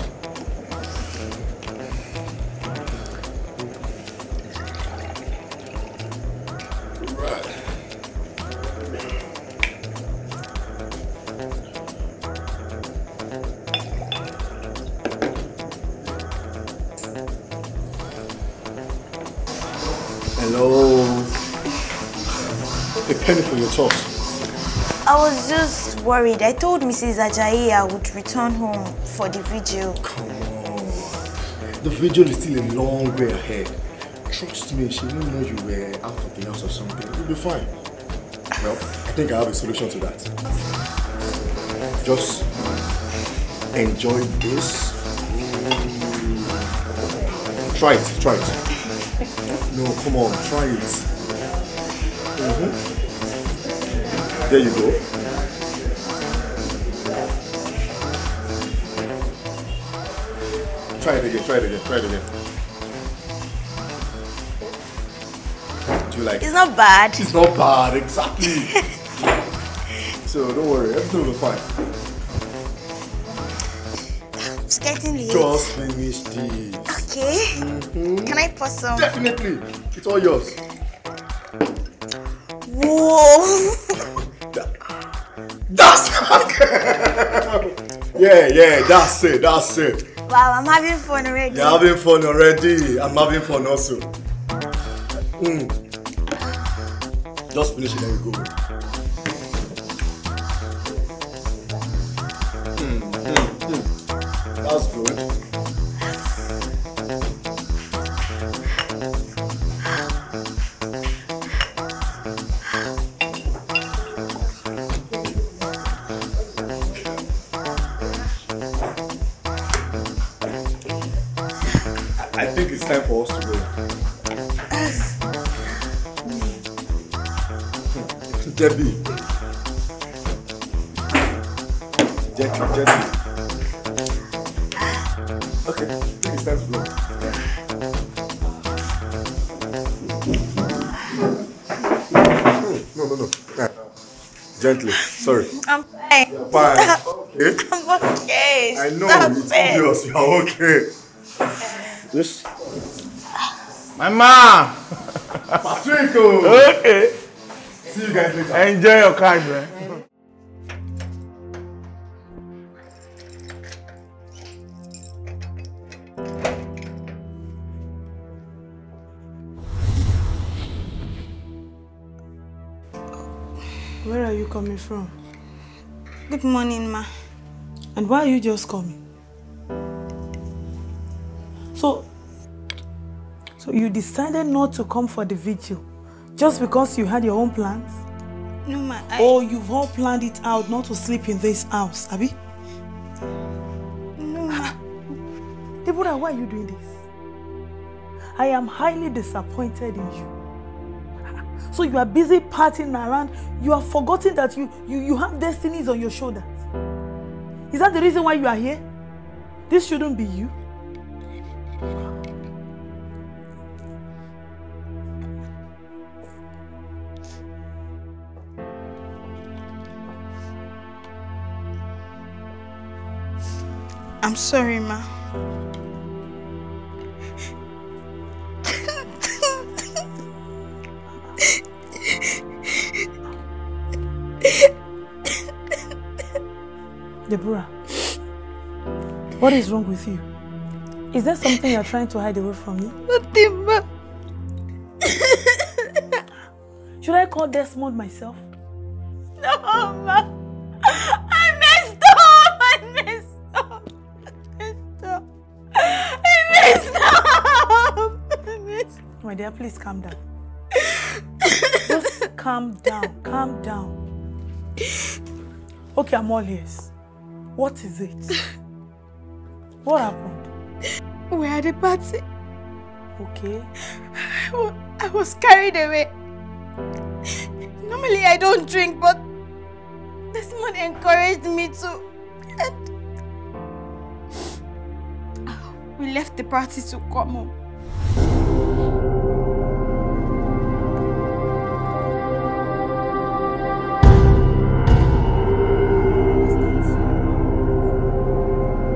Hello. A penny for your talks. Just worried. I told Mrs. Ajayi I would return home for the vigil. Come on. The vigil is still a long way ahead. Trust me, she didn't know you were out of the house or something. You'll be fine. Well, I think I have a solution to that. Just enjoy this. Mm. Try it, try it. No, come on, try it. Mhm. There you go. Try it again, try it again, try it again. Do you like It's not bad. It's not bad, exactly. so don't worry, everything will be fine. It's getting late. Just finish this. Okay. Mm-hmm. Can I pour some? Definitely. It's all yours. Whoa. That's yeah, yeah, that's it, that's it. Wow, I'm having fun already. You're having fun already. I'm having fun also. Mm. Just finish it and we go. I know, Stop it's it. obvious. You're okay. Just. My mom. Patrico. Okay. See you guys later. Enjoy your card, man. Where are you coming from? Good morning, ma. And why are you just coming? So, so you decided not to come for the vigil just because you had your own plans? No, ma. I... Or you've all planned it out not to sleep in this house, Abby? No, ma. Deborah, why are you doing this? I am highly disappointed in you. So you are busy partying around. You have forgotten that you, you, you have destinies on your shoulders. Is that the reason why you are here? This shouldn't be you. I'm sorry, ma. What is wrong with you? Is there something you're trying to hide away from me? Nothing, ma. Should I call Desmond myself? No, ma. I messed up. I messed up. I messed up. I messed up. I messed My dear, please calm down. Just calm down. Calm down. Okay, I'm all ears. What is it? What happened? We're at a party. Okay. I was carried away. Normally I don't drink, but Desmond encouraged me to. And we left the party to come home.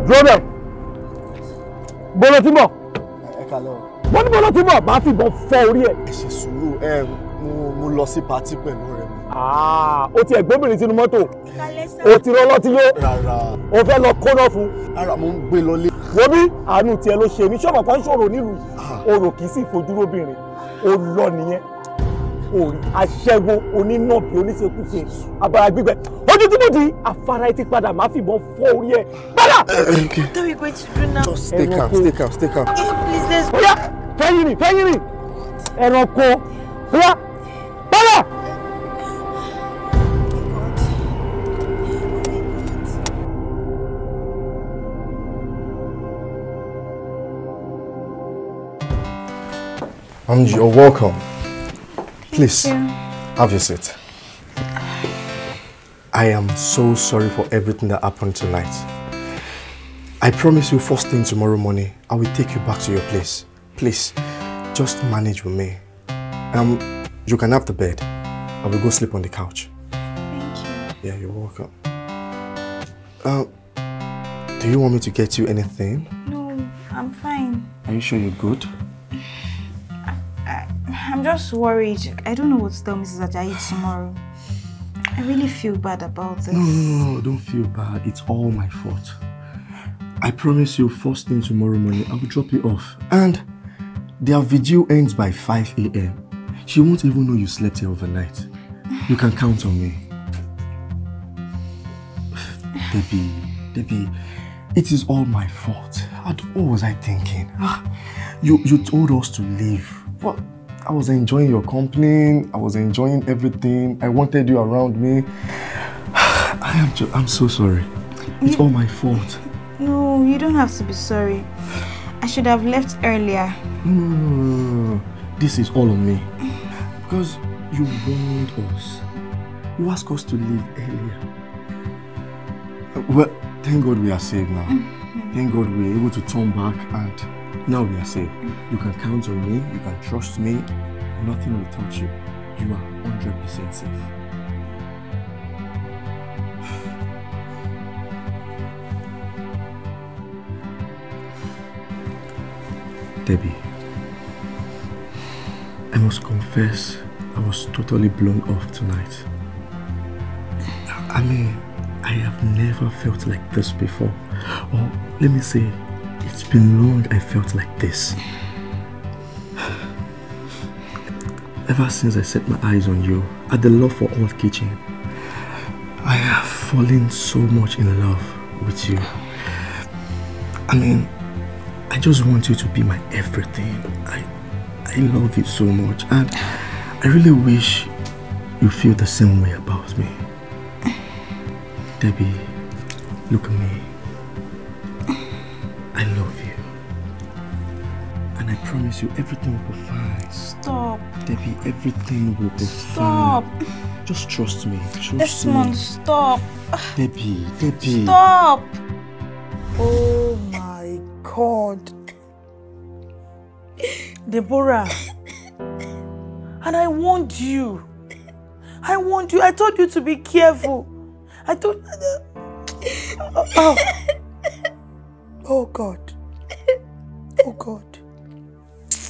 dúró bẹ́ẹ̀ bọ́lá tí mọ̀ Ẹ kàlẹ́ o. wọ́n ní bọ́lá tí mọ̀ máa fi ìbọn fọ́ orí ẹ̀. Ẹ ṣe sùúrù. Ẹ mo lọ sí patí pẹ̀lú mi. ó ti ẹ̀gbọ́bìnrin sínú mọ́tò. Ó ti rán lọ́tí yó. Ó fẹ́ lọ kóná fún. Rárá mo ń gbé lọlé. wo bí? Àánú tiẹ̀ ló ṣe mí. Ṣọ́ọ̀bù kan ṣòro nílùú. Orò kì í sì fojú lóbìnrin. Ó lọ nìyẹn. Orí aṣẹ́wó onínàbí oníṣekúṣe. Abara gbígbẹ. ojú di afárá etí padà máa fìbọn fọ́ orí ẹ̀ padà. What are we going to do now? Just stay calm, stay calm, stay calm. Please, let's Oya fẹ́yìn rìn fẹ́yìn rìn ẹranko oya padà. Um, you're welcome. Please, have your seat. I am so sorry for everything that happened tonight. I promise you first thing tomorrow morning, I will take you back to your place. Please, just manage with me. Um, you can have the bed. I will go sleep on the couch. Thank you. Yeah, you're welcome. Um, do you want me to get you anything? No, I'm fine. Are you sure you're good? I, I'm just worried. I don't know what to tell Mrs. Ajayi tomorrow. I really feel bad about this. No, no, no, don't feel bad. It's all my fault. I promise you, first thing tomorrow morning, I will drop you off. And their vigil ends by 5 a.m. She won't even know you slept here overnight. You can count on me. Debbie, Debbie, it is all my fault. What, was I thinking? You, you told us to leave. What? I was enjoying your company. I was enjoying everything. I wanted you around me. I am ju- I'm so sorry. It's all my fault. No, you don't have to be sorry. I should have left earlier. No, no, no, no. This is all on me. Because you warned us. You asked us to leave earlier. Well, thank God we are saved now. Mm, mm. Thank God we are able to turn back and now we are safe. You can count on me. You can trust me. Nothing will touch you. You are 100% safe. Debbie, I must confess I was totally blown off tonight. I mean, I have never felt like this before. Or let me say, it's been long I felt like this. Ever since I set my eyes on you at the Love for All kitchen, I have fallen so much in love with you. I mean, I just want you to be my everything. I I love you so much and I really wish you feel the same way about me. Debbie, look at me. Promise you everything will be fine. Stop. Debbie, everything will be Stop. fine. Just trust me. Trust Desmond, me. stop. Debbie, Debbie. Stop. Oh my God. Deborah. And I warned you. I warned you. I told you to be careful. I told. Oh, oh. God. Oh, God.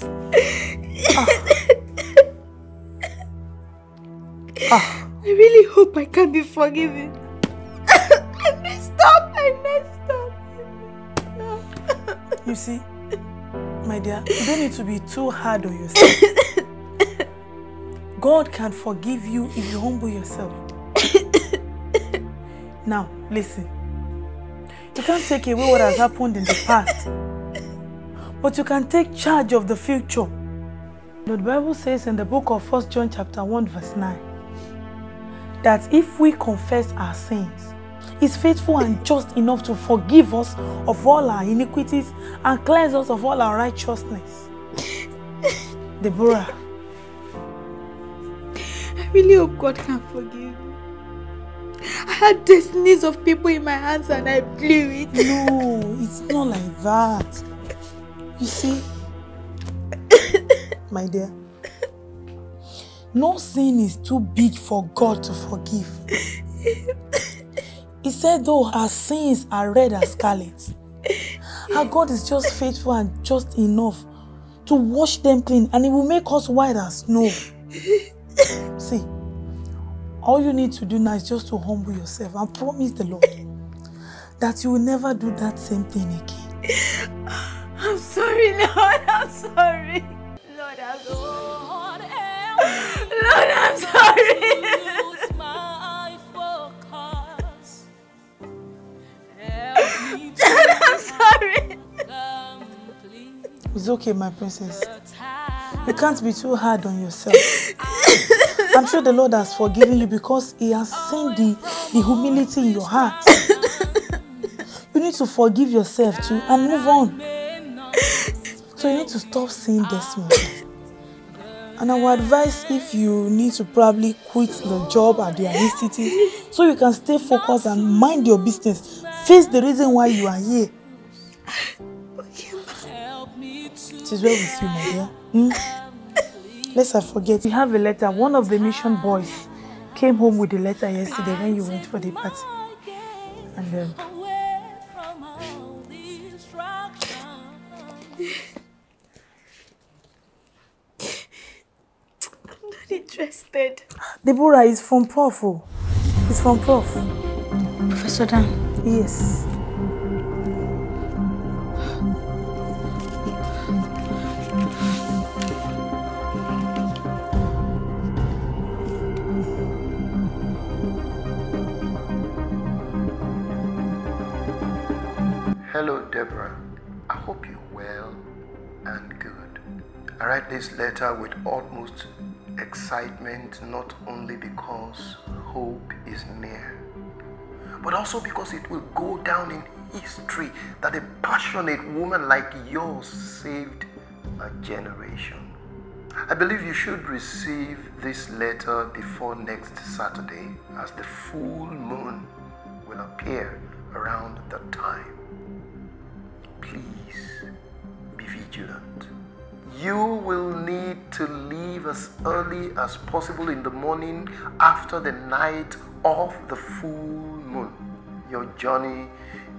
Oh God. I really hope I can be forgiven. I messed up. I messed up. You see, my dear, you don't need to be too hard on yourself. God can forgive you if you humble yourself. now, listen. You can't take away what has happened in the past, but you can take charge of the future. The Bible says in the book of 1 John chapter 1 verse 9 that if we confess our sins, He's faithful and just enough to forgive us of all our iniquities and cleanse us of all our righteousness. Deborah, I really hope God can forgive me. I had destinies of people in my hands and I blew it. No, it's not like that. You see, my dear, no sin is too big for God to forgive. He said, though our sins are red as scarlet, our God is just faithful and just enough to wash them clean and He will make us white as snow. See, all you need to do now is just to humble yourself and promise the Lord that you will never do that same thing again. I'm sorry, Lord. I'm sorry. Lord, I'm sorry. Lord, I'm sorry. Lord, I'm sorry. It's okay, my princess. You can't be too hard on yourself. I'm sure the Lord has forgiven you because He has seen the, the humility in your heart. You need to forgive yourself too and move on. So you need to stop seeing Desmond. And I would advise if you need to probably quit your job at the institute so you can stay focused and mind your business. Face the reason why you are here. It is well with you, my dear. Hmm? Lest I forget, we have a letter. One of the mission boys came home with the letter yesterday when you went for the party. And um, interested. Deborah is from Prof. oh. It's from Prof. Professor Dan. Yes. Hello, Deborah. I hope you're well and good. I write this letter with utmost excitement, not only because hope is near, but also because it will go down in history that a passionate woman like yours saved a generation. I believe you should receive this letter before next Saturday, as the full moon will appear around that time. Please be vigilant. You will need to leave as early as possible in the morning after the night of the full moon. Your journey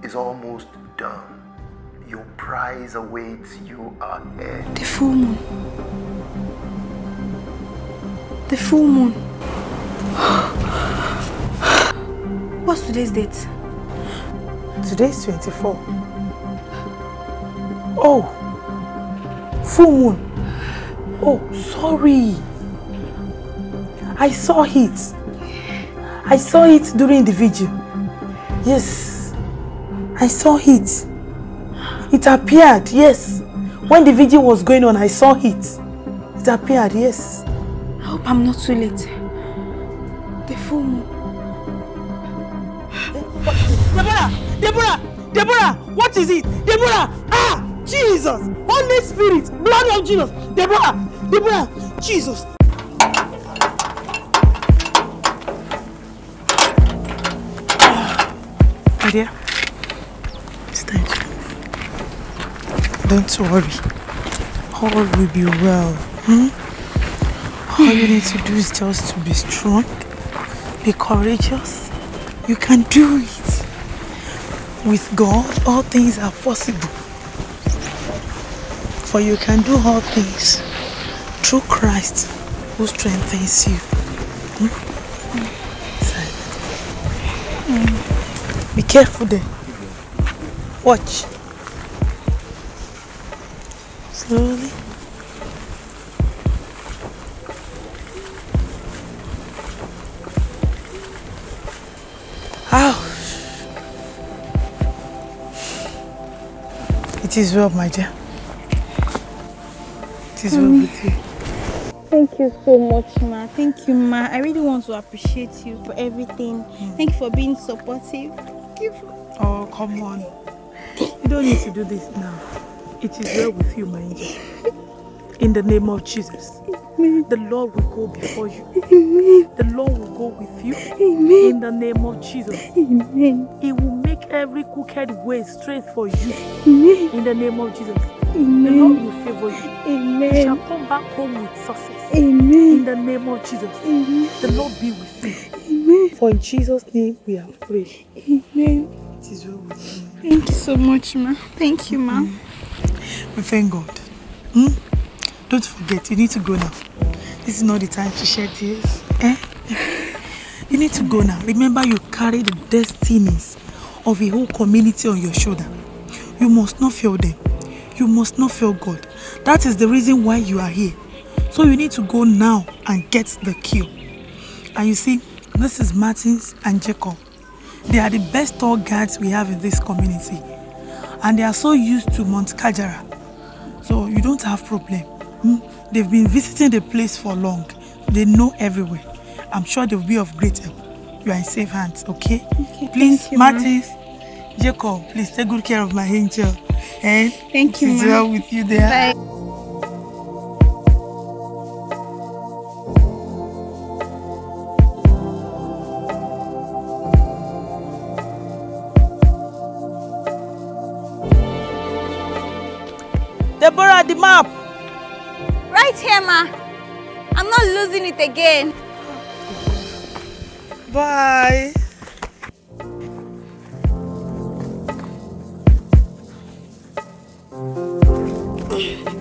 is almost done. Your prize awaits you ahead. The full moon. The full moon. What's today's date? Today's 24. Oh, full moon. Oh, sorry. I saw it. I saw it during the vigil. Yes, I saw it. It appeared, yes. When the vigil was going on, I saw it. It appeared, yes. I hope I'm not too late. The full moon. Deborah! Deborah! Deborah! What is it? Deborah! Ah! Jesus! Holy Spirit! Blood of Jesus! Deborah! Deborah! Jesus! My dear, it's time. Don't worry. All will be well. Hmm? All you need to do is just to be strong, be courageous. You can do it. With God, all things are possible. For you can do all things through Christ who strengthens you. Hmm? Be careful there. Watch. Slowly. Ow. It is well, my dear. Is well Mommy. with you. Thank you so much, Ma. Thank you, Ma. I really want to appreciate you for everything. Thank you for being supportive. Thank you for... Oh, come on. You don't need to do this now. It is well with you, my angel. In the name of Jesus. The Lord will go before you. The Lord will go with you. In the name of Jesus. He will make every crooked way straight for you. In the name of Jesus. The Lord will favor you. You shall come back home with success. In the name of Jesus. Amen. The Lord be with you. Amen. For in Jesus' name we are prayed. Amen. It is well with you. Thank you so much, Ma. Thank you, Ma. We thank God. Hmm? Don't forget, you need to go now. This is not the time to shed tears. Eh? You need to go now. Remember, you carry the destinies of a whole community on your shoulder. You must not fail them. You must not fail God. That is the reason why you are here. So you need to go now and get the cure. And you see, this is Martins and Jacob. They are the best tour guides we have in this community. And they are so used to Mount Kajara. So you don't have problem. Hmm? They've been visiting the place for long. They know everywhere. I'm sure they'll be of great help. You are in safe hands, okay? please, thank you, ma'am. Martins, Jacob, please take good care of my angel. And Thank you, It is ma'am. well with you there. Bye. Deborah, the map. Right here, Ma. I'm not losing it again. Bye.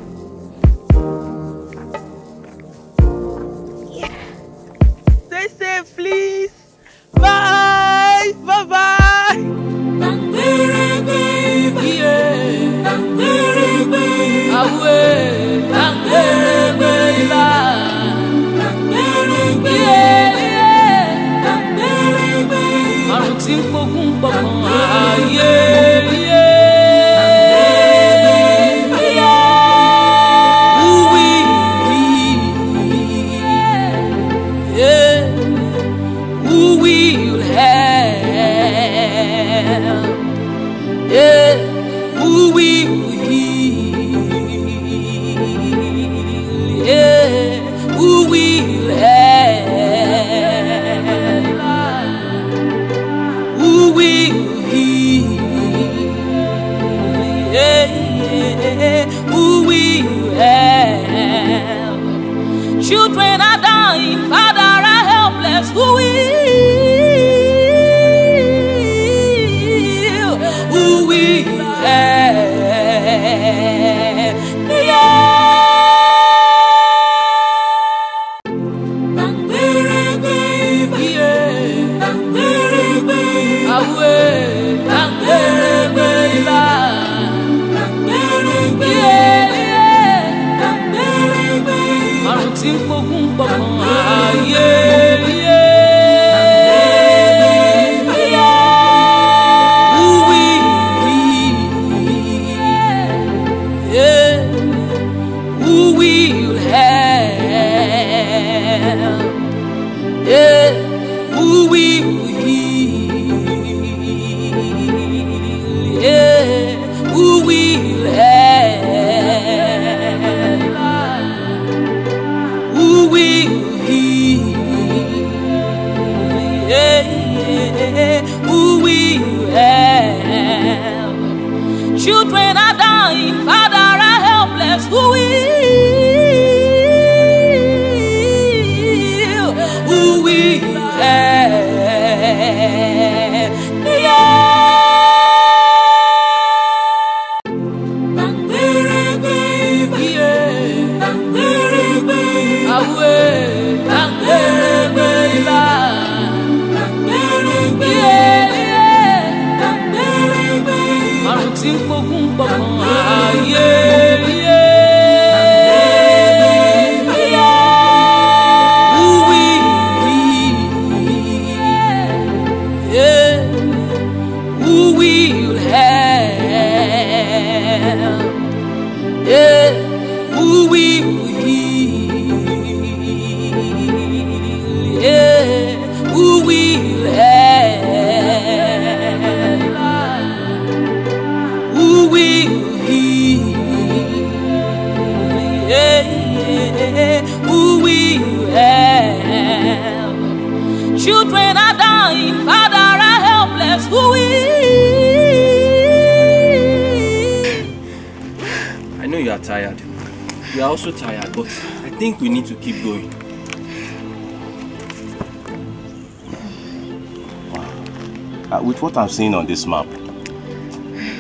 what I'm seeing on this map.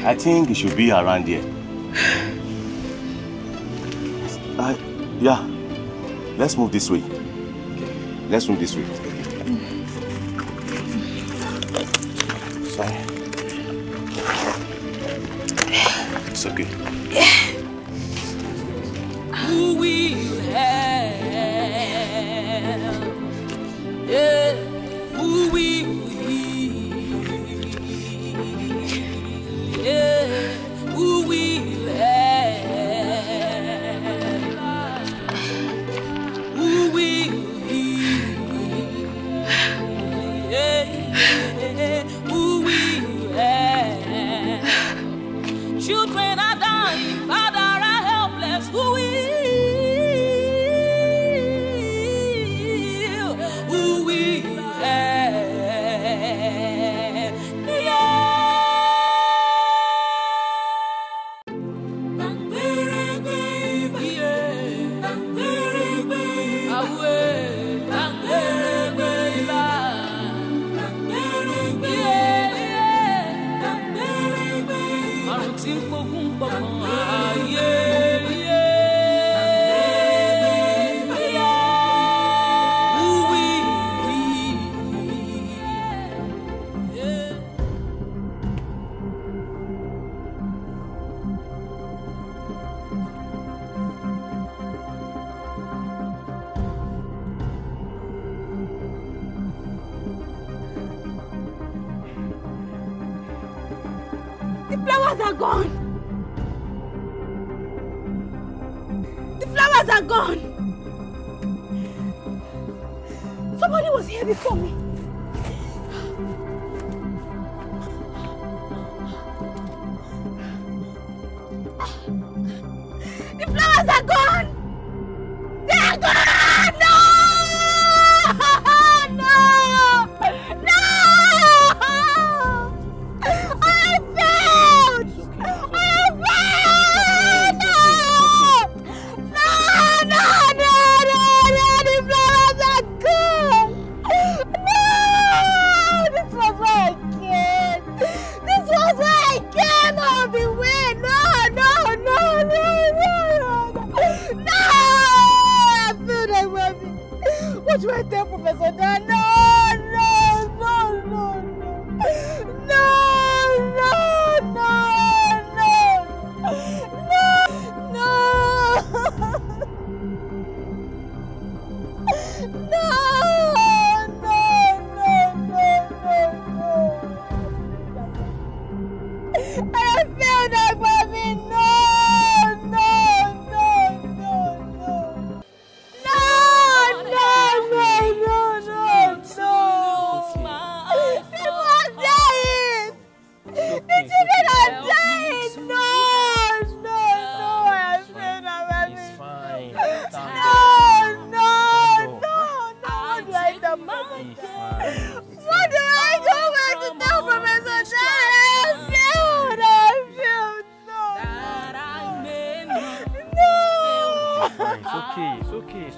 I think it should be around here. Yeah, let's move this way. Let's move this way.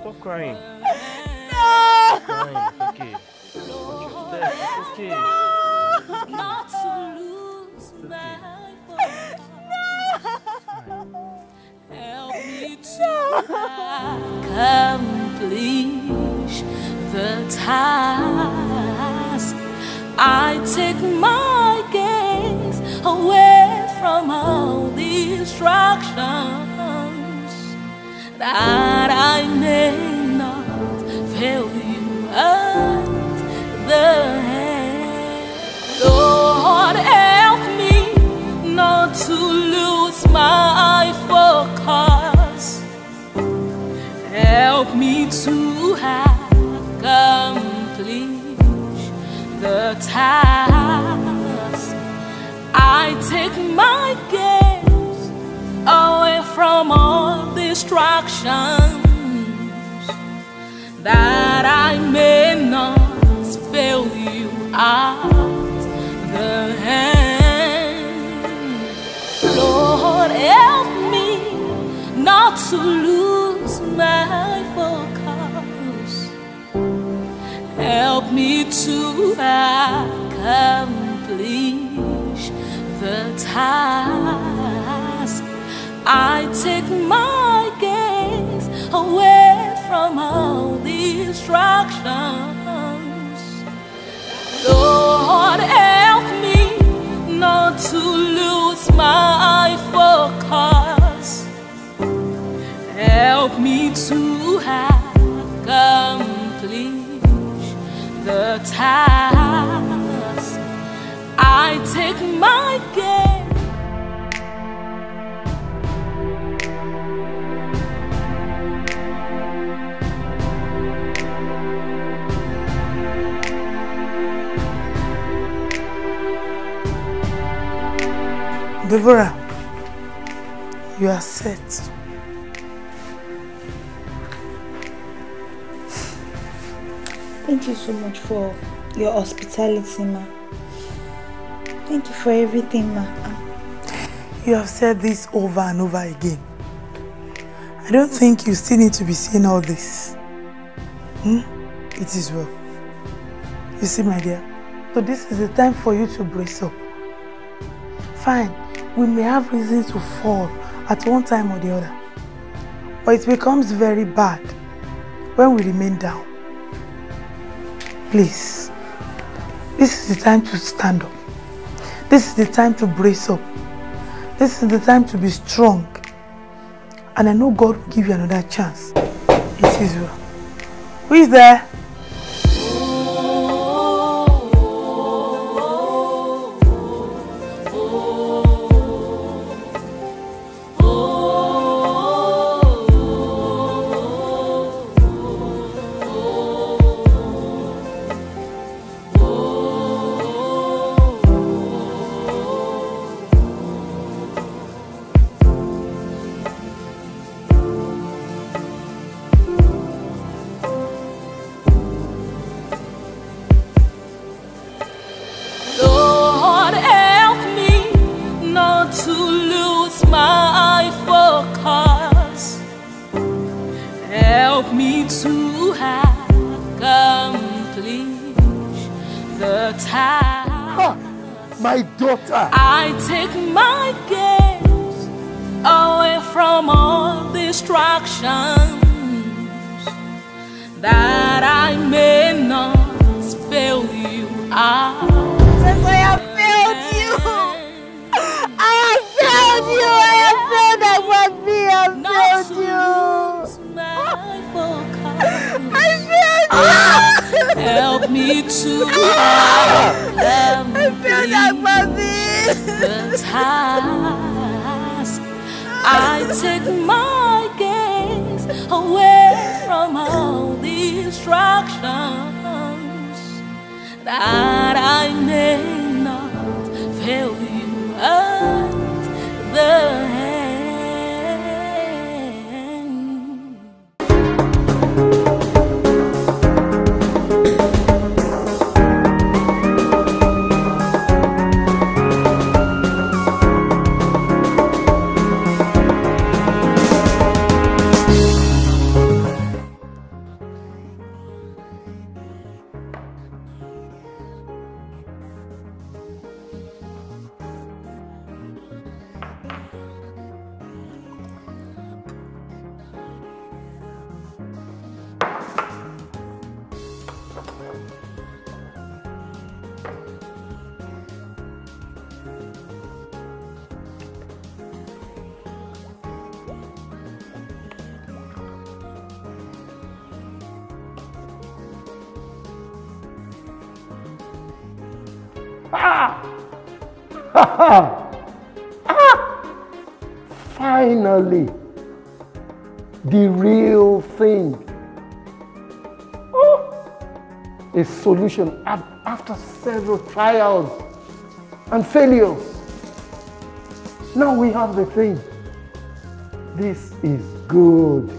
Stop crying. No. Crying, it's okay. Watch your step, it's okay. Not to lose my Help me to accomplish the task. I take my gaze away from all distractions that I may not fail you at the hand. Lord, help me not to lose my focus. Help me to accomplish the task. That I may not fail you at the hand. Lord, help me not to lose my focus. Help me to accomplish the task. I take my all distractions. Lord, help me not to lose my focus. Help me to accomplish the task. Deborah, you are set. Thank you so much for your hospitality, ma. Thank you for everything, ma. You have said this over and over again. I don't think you still need to be saying all this. Hmm? It is well. You see, my dear, so this is the time for you to brace up. Fine, we may have reason to fall at one time or the other. But it becomes very bad when we remain down. Please, this is the time to stand up. This is the time to brace up. This is the time to be strong. And I know God will give you another chance. It is well. Who is there? Ah! ah! Finally, the real thing. Oh! A solution after several trials and failures. Now we have the thing. This is good.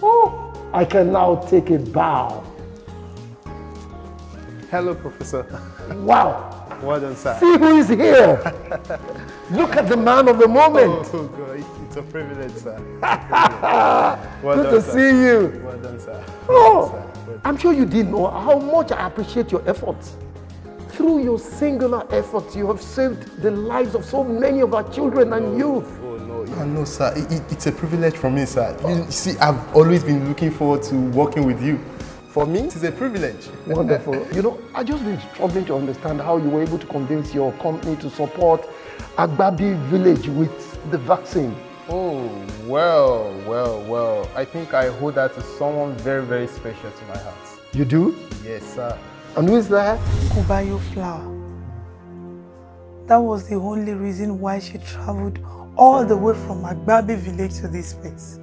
Oh, I can now take a bow. Hello, Professor. Wow. Well done, sir. See who is here. Look at the man of the moment. Oh, God, it's, it's a privilege, sir. Good done, to sir. see you. Well done, sir. Oh, I'm sure you didn't know how much I appreciate your efforts. Through your singular efforts, you have saved the lives of so many of our children and oh, youth. Oh, no, yeah, no, sir. It, it- it's a privilege for me, sir. You see, I've always been looking forward to working with you. For me, it is a privilege. Wonderful. You know, I just been struggling to understand how you were able to convince your company to support Agbabi village with the vaccine. Oh, well, well, well. I think I owe that to someone very, very special to my heart. You do? Yes, sir. And who is that? Kubayo flower. That was the only reason why she traveled all the way from Agbabi village to this place.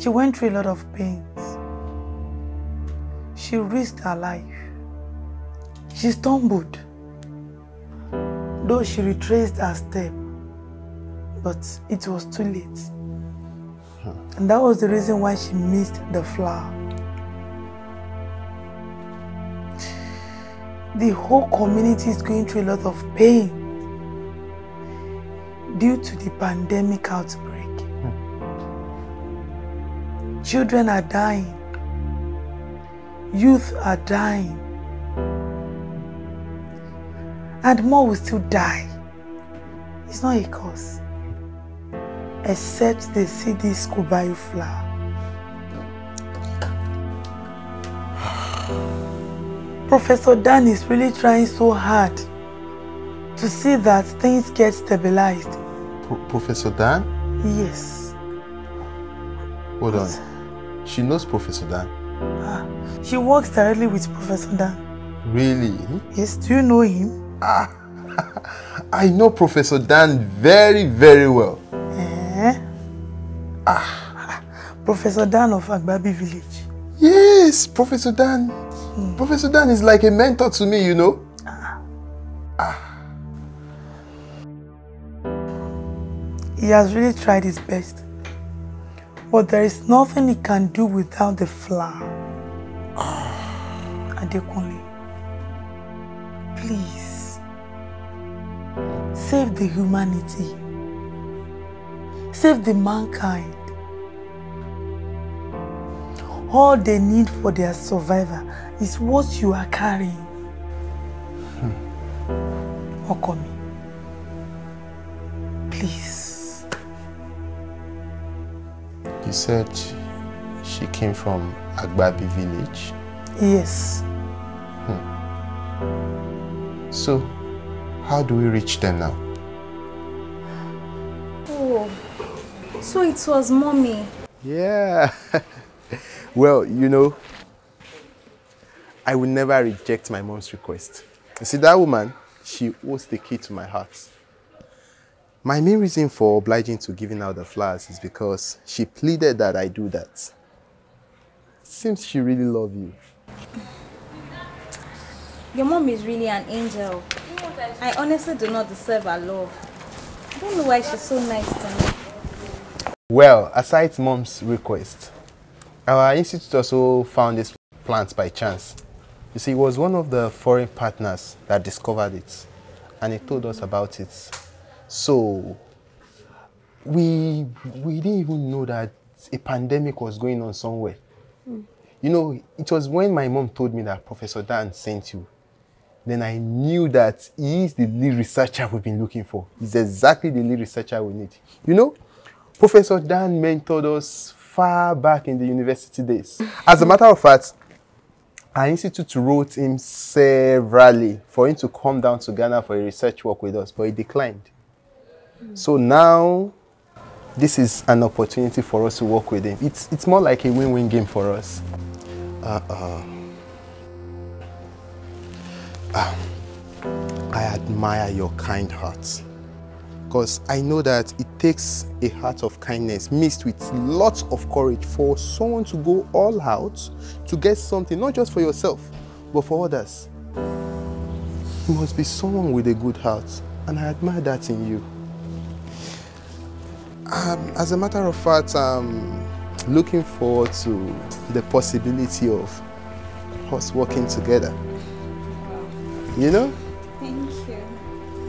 She went through a lot of pains. She risked her life. She stumbled. Though she retraced her step, but it was too late. Hmm. And that was the reason why she missed the flower. The whole community is going through a lot of pain due to the pandemic outbreak. Children are dying. Youth are dying. And more will still die. It's not a cause. Except they see this Kubayu flower. Professor Dan is really trying so hard to see that things get stabilized. Pro- Professor Dan? Yes. Hold on. She knows Professor Dan. Ah, She works directly with Professor Dan. Really? Yes, do you know him? Ah, I know Professor Dan very, very well. Eh? Ah. Professor Dan of Agbabi village. Yes, Professor Dan. Professor Dan is like a mentor to me, you know. Ah. ah. He has really tried his best. But there is nothing he can do without the flower. Adekunle, please save the humanity. Save the mankind. all they need for their survival is what you are carrying. Hmm. Ọkọ mi, please. You said she came from Agbabi village. Yes. Hmm. So, how do we reach them now? Oh, so it was mommy. Yeah. well, you know, I will never reject my mom's request. You see, that woman, she holds the key to my heart. My main reason for obliging to giving out the flowers is because she pleaded that I do that. Seems she really loves you. Your mom is really an angel. I honestly do not deserve her love. I don't know why she's so nice to me. Well, aside mom's request, our institute also found this plant by chance. You see, it was one of the foreign partners that discovered it, and he told us about it. So, we, we didn't even know that a pandemic was going on somewhere. You know, it was when my mom told me that Professor Dan sent you. Then I knew that he is the lead researcher we've been looking for. He's exactly the lead researcher we need. You know, Professor Dan mentored us far back in the university days. As a matter of fact, our institute wrote him severally for him to come down to Ghana for a research work with us, but he declined. Mm. So now, this is an opportunity for us to work with him. It's, it's more like a win-win game for us. Uh-uh. Ah, I admire your kind heart. Because I know that it takes a heart of kindness mixed with lots of courage for someone to go all out to get something, not just for yourself, but for others. You must be someone with a good heart, and I admire that in you. Um, as a matter of fact, I'm looking forward to the possibility of us working together. You know? Thank you.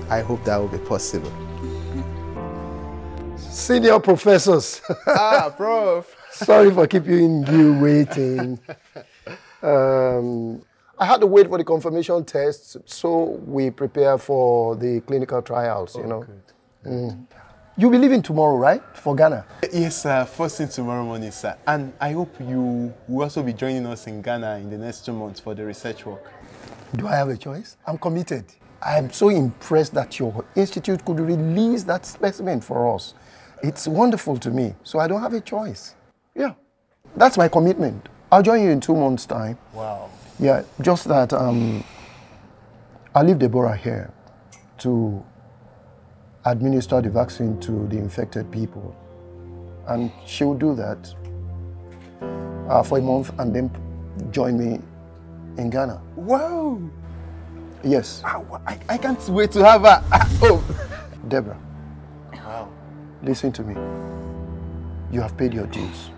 I hope that will be possible. Senior professors. ah, prof. Sorry for keeping you waiting. Um, I had to wait for the confirmation test, so we prepare for the clinical trials, you know. Mm. You'll be leaving tomorrow, right? For Ghana? Yes, sir. First thing tomorrow morning, sir. And I hope you will also be joining us in Ghana in the next two months for the research work. Do I have a choice? I'm committed. I'm so impressed that your institute could release that specimen for us. It's wonderful to me, so I don't have a choice. Yeah, that's my commitment. I'll join you in two months' time. Wow. Yeah, just that um, I'll leave Deborah here to administer the vaccine to the infected people. And she'll do that uh, for a month and then join me in Ghana. Wow. Yes. I, I can't wait to have her at home. Deborah, Wow. listen to me. You have paid your dues.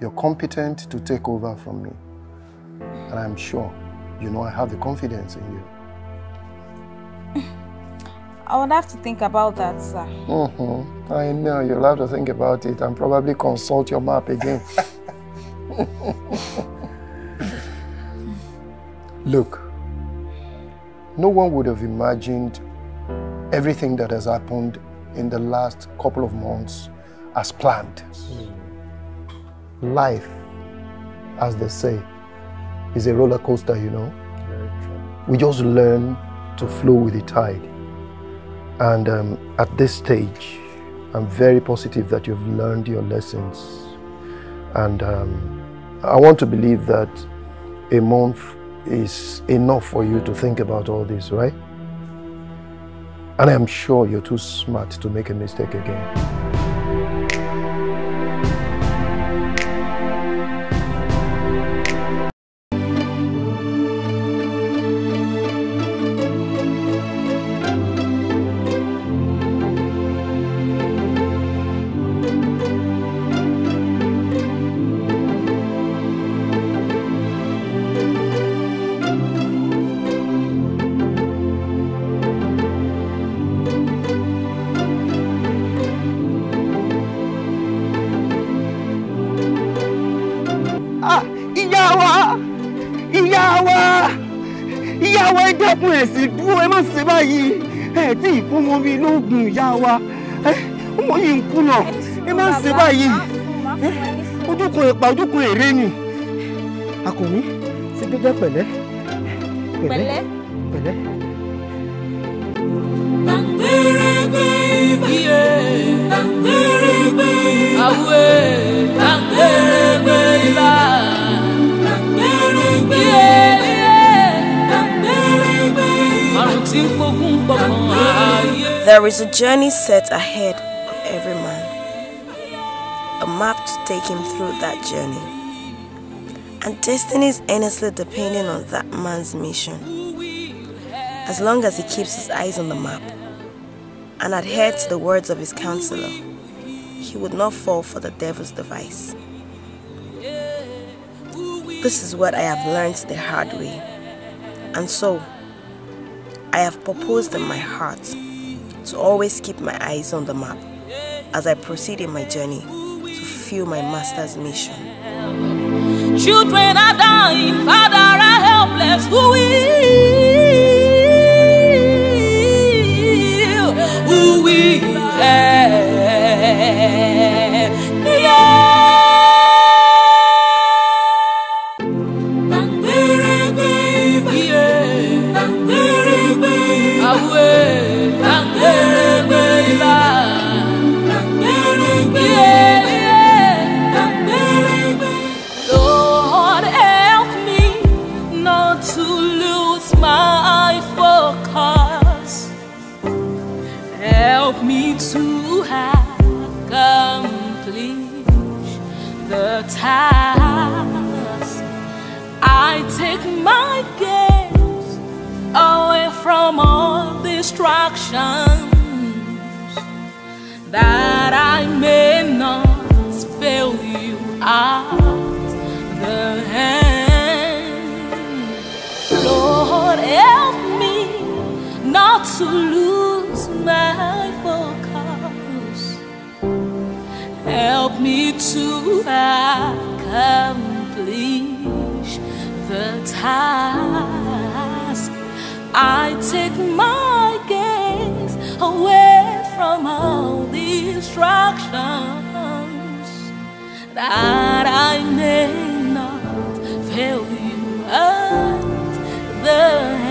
You're competent to take over from me. And I'm sure you know I have the confidence in you. I would have to think about that, sir. Mm-hmm. I know you'll have to think about it and probably consult your map again. Look, no one would have imagined everything that has happened in the last couple of months as planned. Life, as they say, is a roller coaster, you know. We just learn to flow with the tide. And um, at this stage, I'm very positive that you've learned your lessons. And um, I want to believe that a month is enough for you to think about all this, right? And I'm sure you're too smart to make a mistake again. Ìyá wa ẹ dẹ́kun ẹ̀ sì dúró ẹ má ṣe báyìí. Ẹ tí ì fún ọmọ mi lóògùn ìyá wa. Ọmọ yìí ń kùnà ẹ má ṣe báyìí. Ojúkun ìpa ojúkun èrè ni. Akọni ṣe jẹ́jẹ́ pẹ̀lẹ́. Pẹ̀lẹ́. Pẹ̀lẹ́. There is a journey set ahead of every man, a map to take him through that journey, and destiny is earnestly depending on that man's mission. As long as he keeps his eyes on the map and adhere to the words of his counselor, he would not fall for the devil's device. This is what I have learned the hard way, and so I have proposed in my heart to always keep my eyes on the map as I proceed in my journey to fulfill my master's mission. Children are dying, father are helpless. Who will? Who will? Distractions that I may not fail you out the hand. Lord, help me not to lose my focus. Help me to accomplish the task. I take my from all distractions that I may not fail you at the